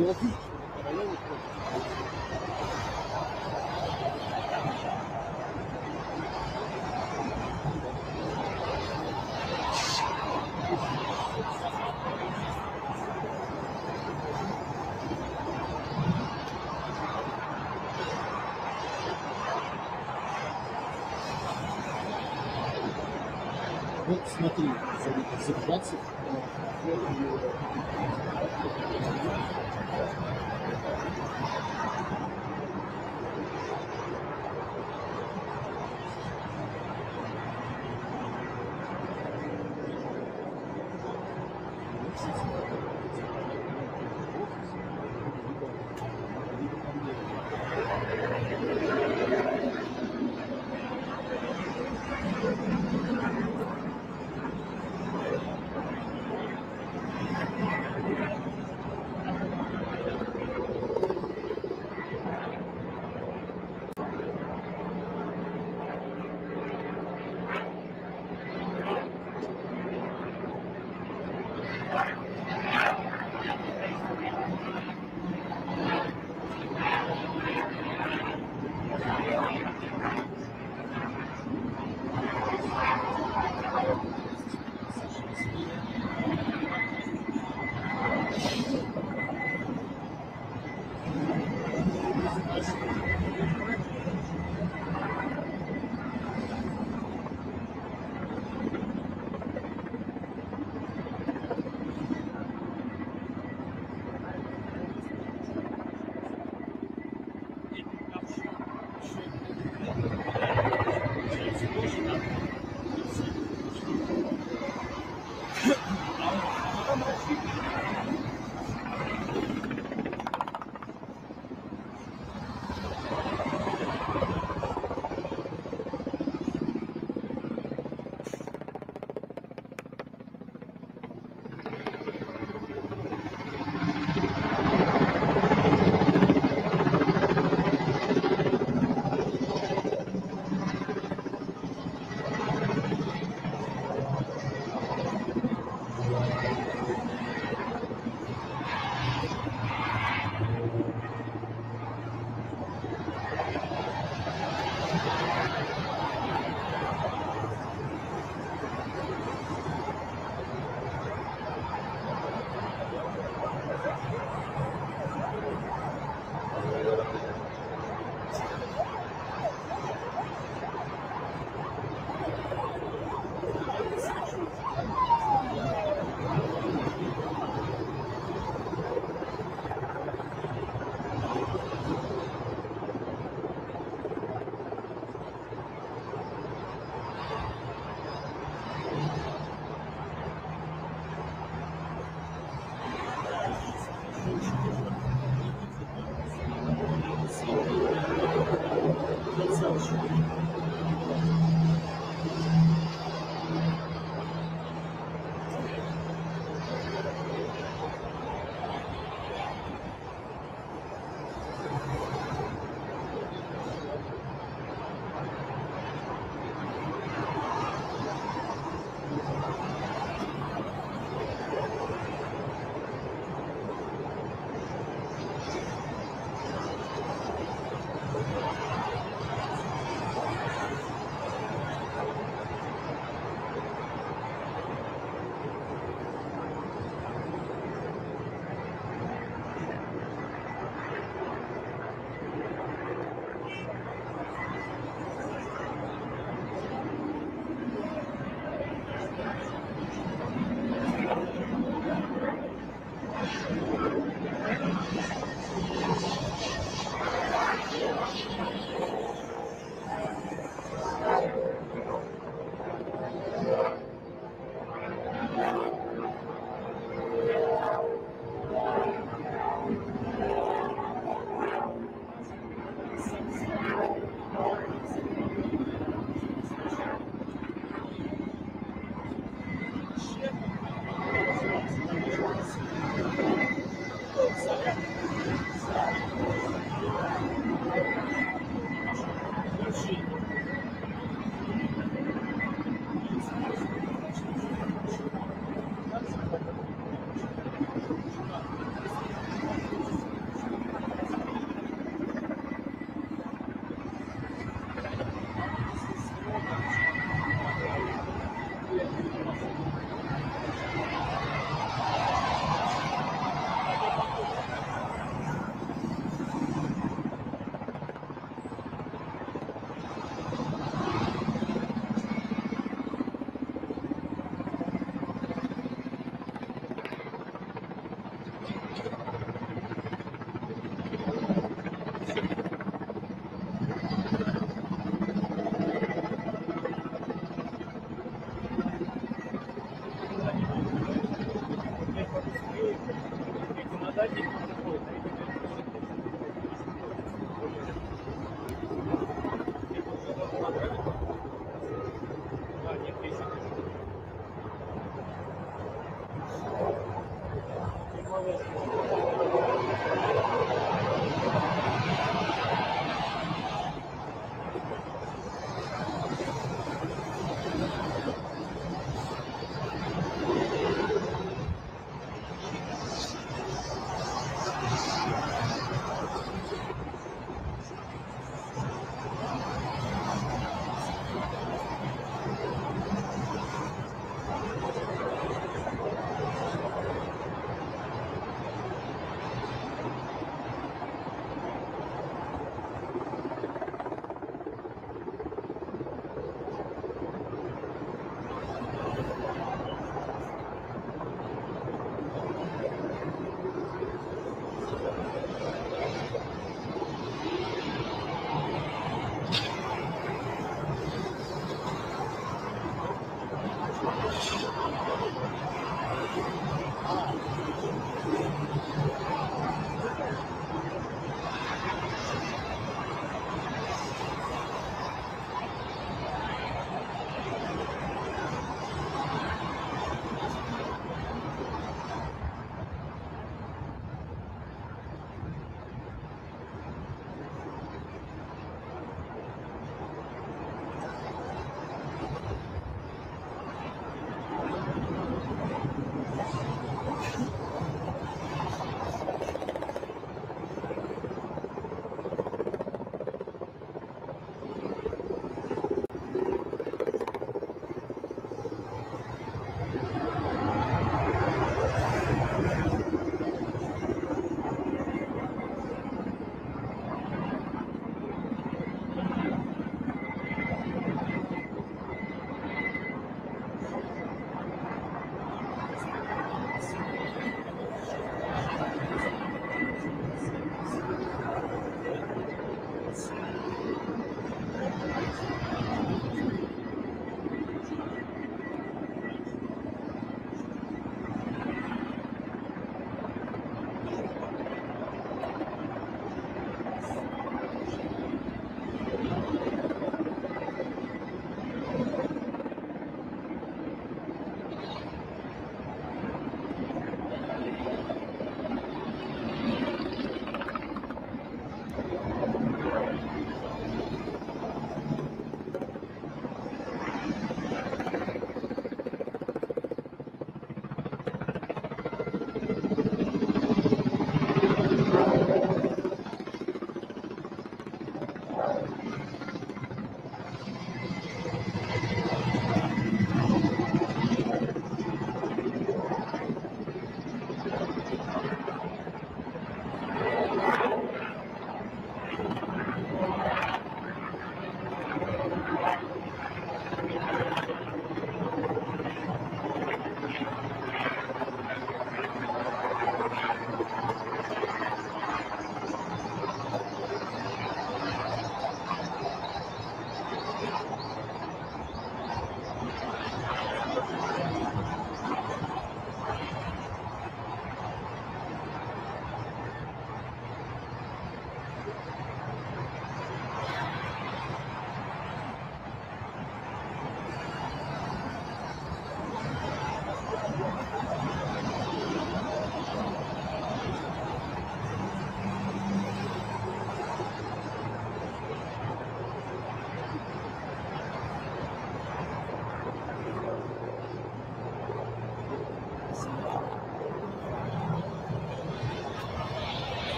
Что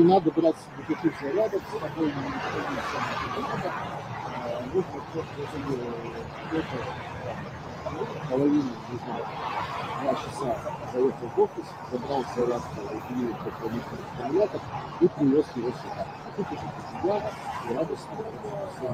не надо брать никаких зарядов, с собой не надо. Нужно просто половину, не знаю, два часа заехал в офис, забрал зарядку и проходитель аккумулятор и привез его сюда. А тут уже без себя и радостно все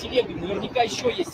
телеге, наверняка еще есть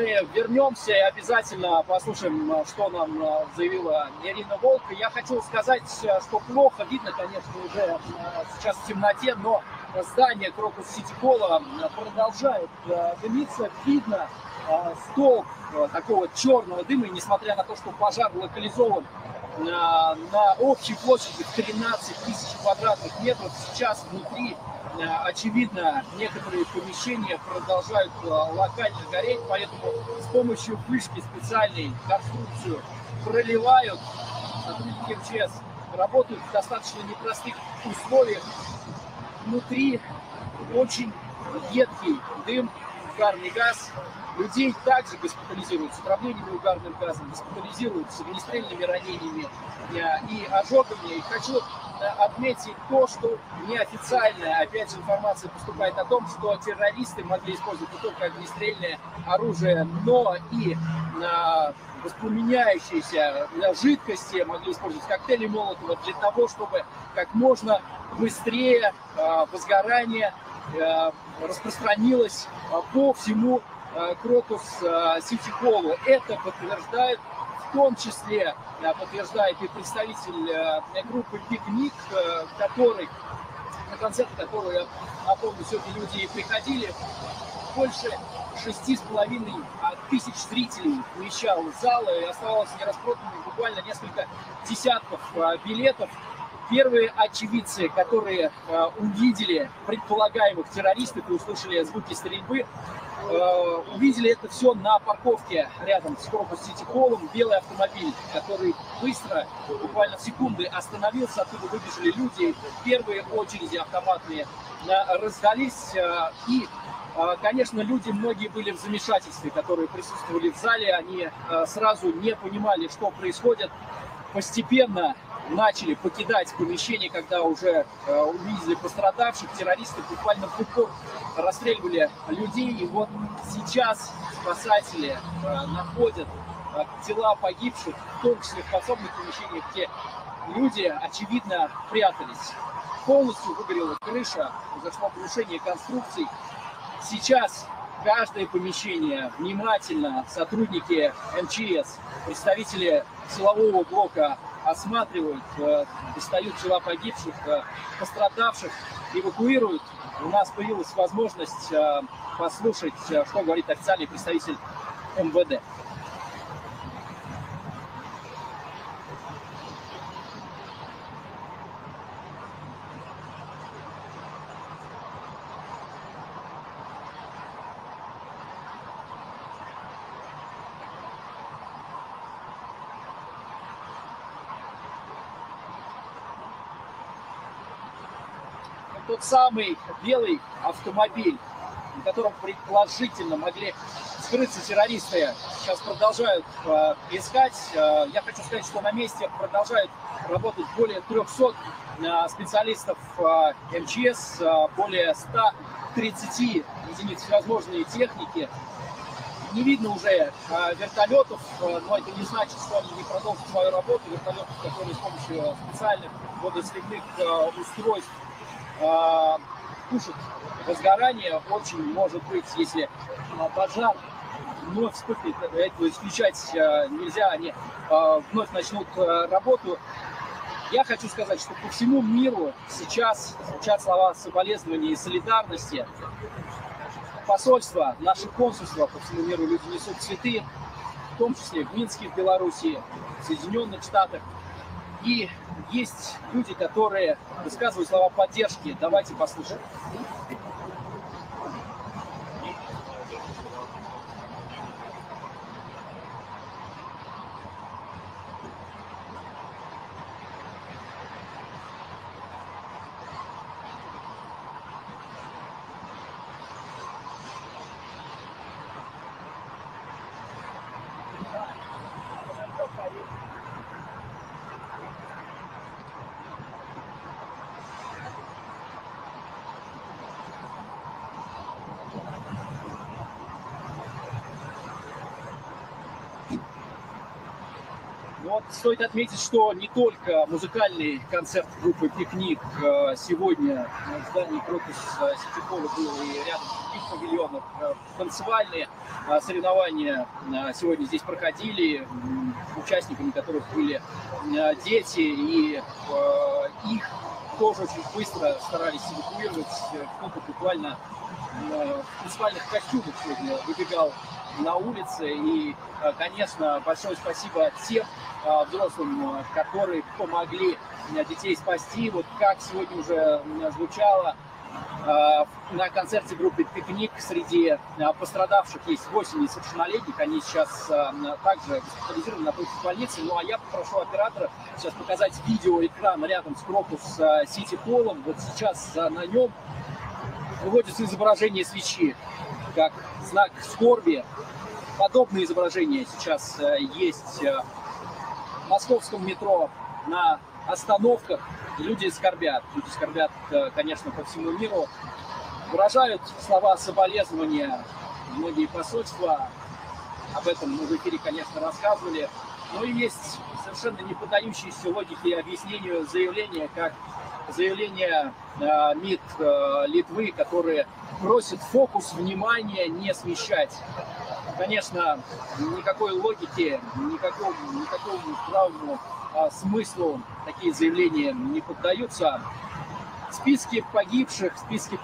мы вернемся и обязательно послушаем, э, что нам э, заявила Ирина Волк. Я хочу сказать, э, что плохо видно, конечно, уже сейчас в темноте, но здание Крокус Сити Холла продолжает дымиться. Видно столб такого черного дыма, и несмотря на то, что пожар локализован на, общей площади в 13 тысяч квадратных метров, сейчас внутри э, очевидно, некоторые помещения продолжают э, локально гореть, поэтому с помощью вышки специальной конструкцию проливают. Сотрудники МЧС работают в достаточно непростых условиях. Внутри очень едкий дым, угарный газ. Людей также госпитализируют с отравлениями угарным газом, госпитализируют с огнестрельными ранениями э, и ожогами. И хочу э, отметить то, что неофициальная, опять же, информация поступает о том, что террористы могли использовать не только огнестрельное оружие, но и э, воспламеняющиеся жидкости, могли использовать коктейли Молотова для того, чтобы как можно быстрее возгорание распространилось по всему Крокус э, Сити Холлу. Это подтверждает в том числе э, подтверждает и представитель э, группы «Пикник», э, который, на концерт которого, я напомню, сегодня люди и приходили, больше шести с половиной а, тысяч зрителей вмещал зал, и оставалось нераспроданными буквально несколько десятков билетов. Первые очевидцы, которые э, увидели предполагаемых террористов и услышали звуки стрельбы, э, увидели это все на парковке рядом с Крокус Сити Холлом. Белый автомобиль, который быстро, буквально в секунды, остановился, оттуда выбежали люди. Первые очереди автоматные э, раздались. э, и, э, конечно, люди, многие были в замешательстве, которые присутствовали в зале. Они э, сразу не понимали, что происходит. Постепенно начали покидать помещение, когда уже э, увидели пострадавших, террористы буквально в упор расстреливали людей. И вот сейчас спасатели э, находят э, тела погибших, в том числе в подсобных помещениях, где люди, очевидно, прятались. Полностью выгорела крыша, произошло крушение конструкций. Сейчас каждое помещение внимательно сотрудники МЧС, представители силового блока осматривают, э, достают тела погибших, э, пострадавших, эвакуируют. У нас появилась возможность э, послушать, что говорит официальный представитель МВД. Тот самый белый автомобиль, на котором предположительно могли скрыться террористы, сейчас продолжают э, искать. Э, я хочу сказать, что на месте продолжают работать более 300 э, специалистов э, МЧС, э, более 130 единиц всевозможной техники. Не видно уже э, вертолетов, э, но это не значит, что они не продолжат свою работу. Вертолетов, которые с помощью специальных водосливных э, устройств э, тушат возгорание. Очень может быть, если э, пожар вновь вспыхнет, этого исключать э, нельзя, они вновь начнут работу. Я хочу сказать, что по всему миру сейчас звучат слова соболезнования и солидарности. Посольства, наши консульства по всему миру люди несут цветы, в том числе в Минске, в Беларуси, в Соединенных Штатах. И есть люди, которые высказывают слова поддержки. Давайте послушаем. Стоит отметить, что не только музыкальный концерт группы «Пикник» э, сегодня в здании Крокус Сити Холла был и рядом других павильонов. Э, Танцевальные соревнования сегодня здесь проходили, участниками которых были дети, и э, их тоже очень быстро старались эвакуировать. Кто-то буквально э, в танцевальных костюмах сегодня выбегал на улице. И, э, конечно, большое спасибо тем э, взрослым, э, которые помогли э, детей спасти. Вот как сегодня уже звучало, э, на концерте группы «Пикник» среди э, пострадавших есть 8 несовершеннолетних. Они сейчас э, также госпитализированы, находятся в больнице. Ну а я попрошу оператора сейчас показать видеоэкран рядом с Крокус э, Сити Полом. Вот сейчас э, на нем выводится изображение свечи как знак скорби. Подобные изображения сейчас э, есть э, московском метро на остановках. Люди скорбят. Люди скорбят, э, конечно, по всему миру. Выражают слова соболезнования многие посольства. Об этом мы в эфире, конечно, рассказывали. Но и есть совершенно не поддающиеся логике объяснению заявления, как заявление э, МИД э, Литвы, которые просят фокус внимания не смещать. Конечно, никакой логики, никакому, никакому здравому а, смыслу такие заявления не поддаются. Списки погибших, списки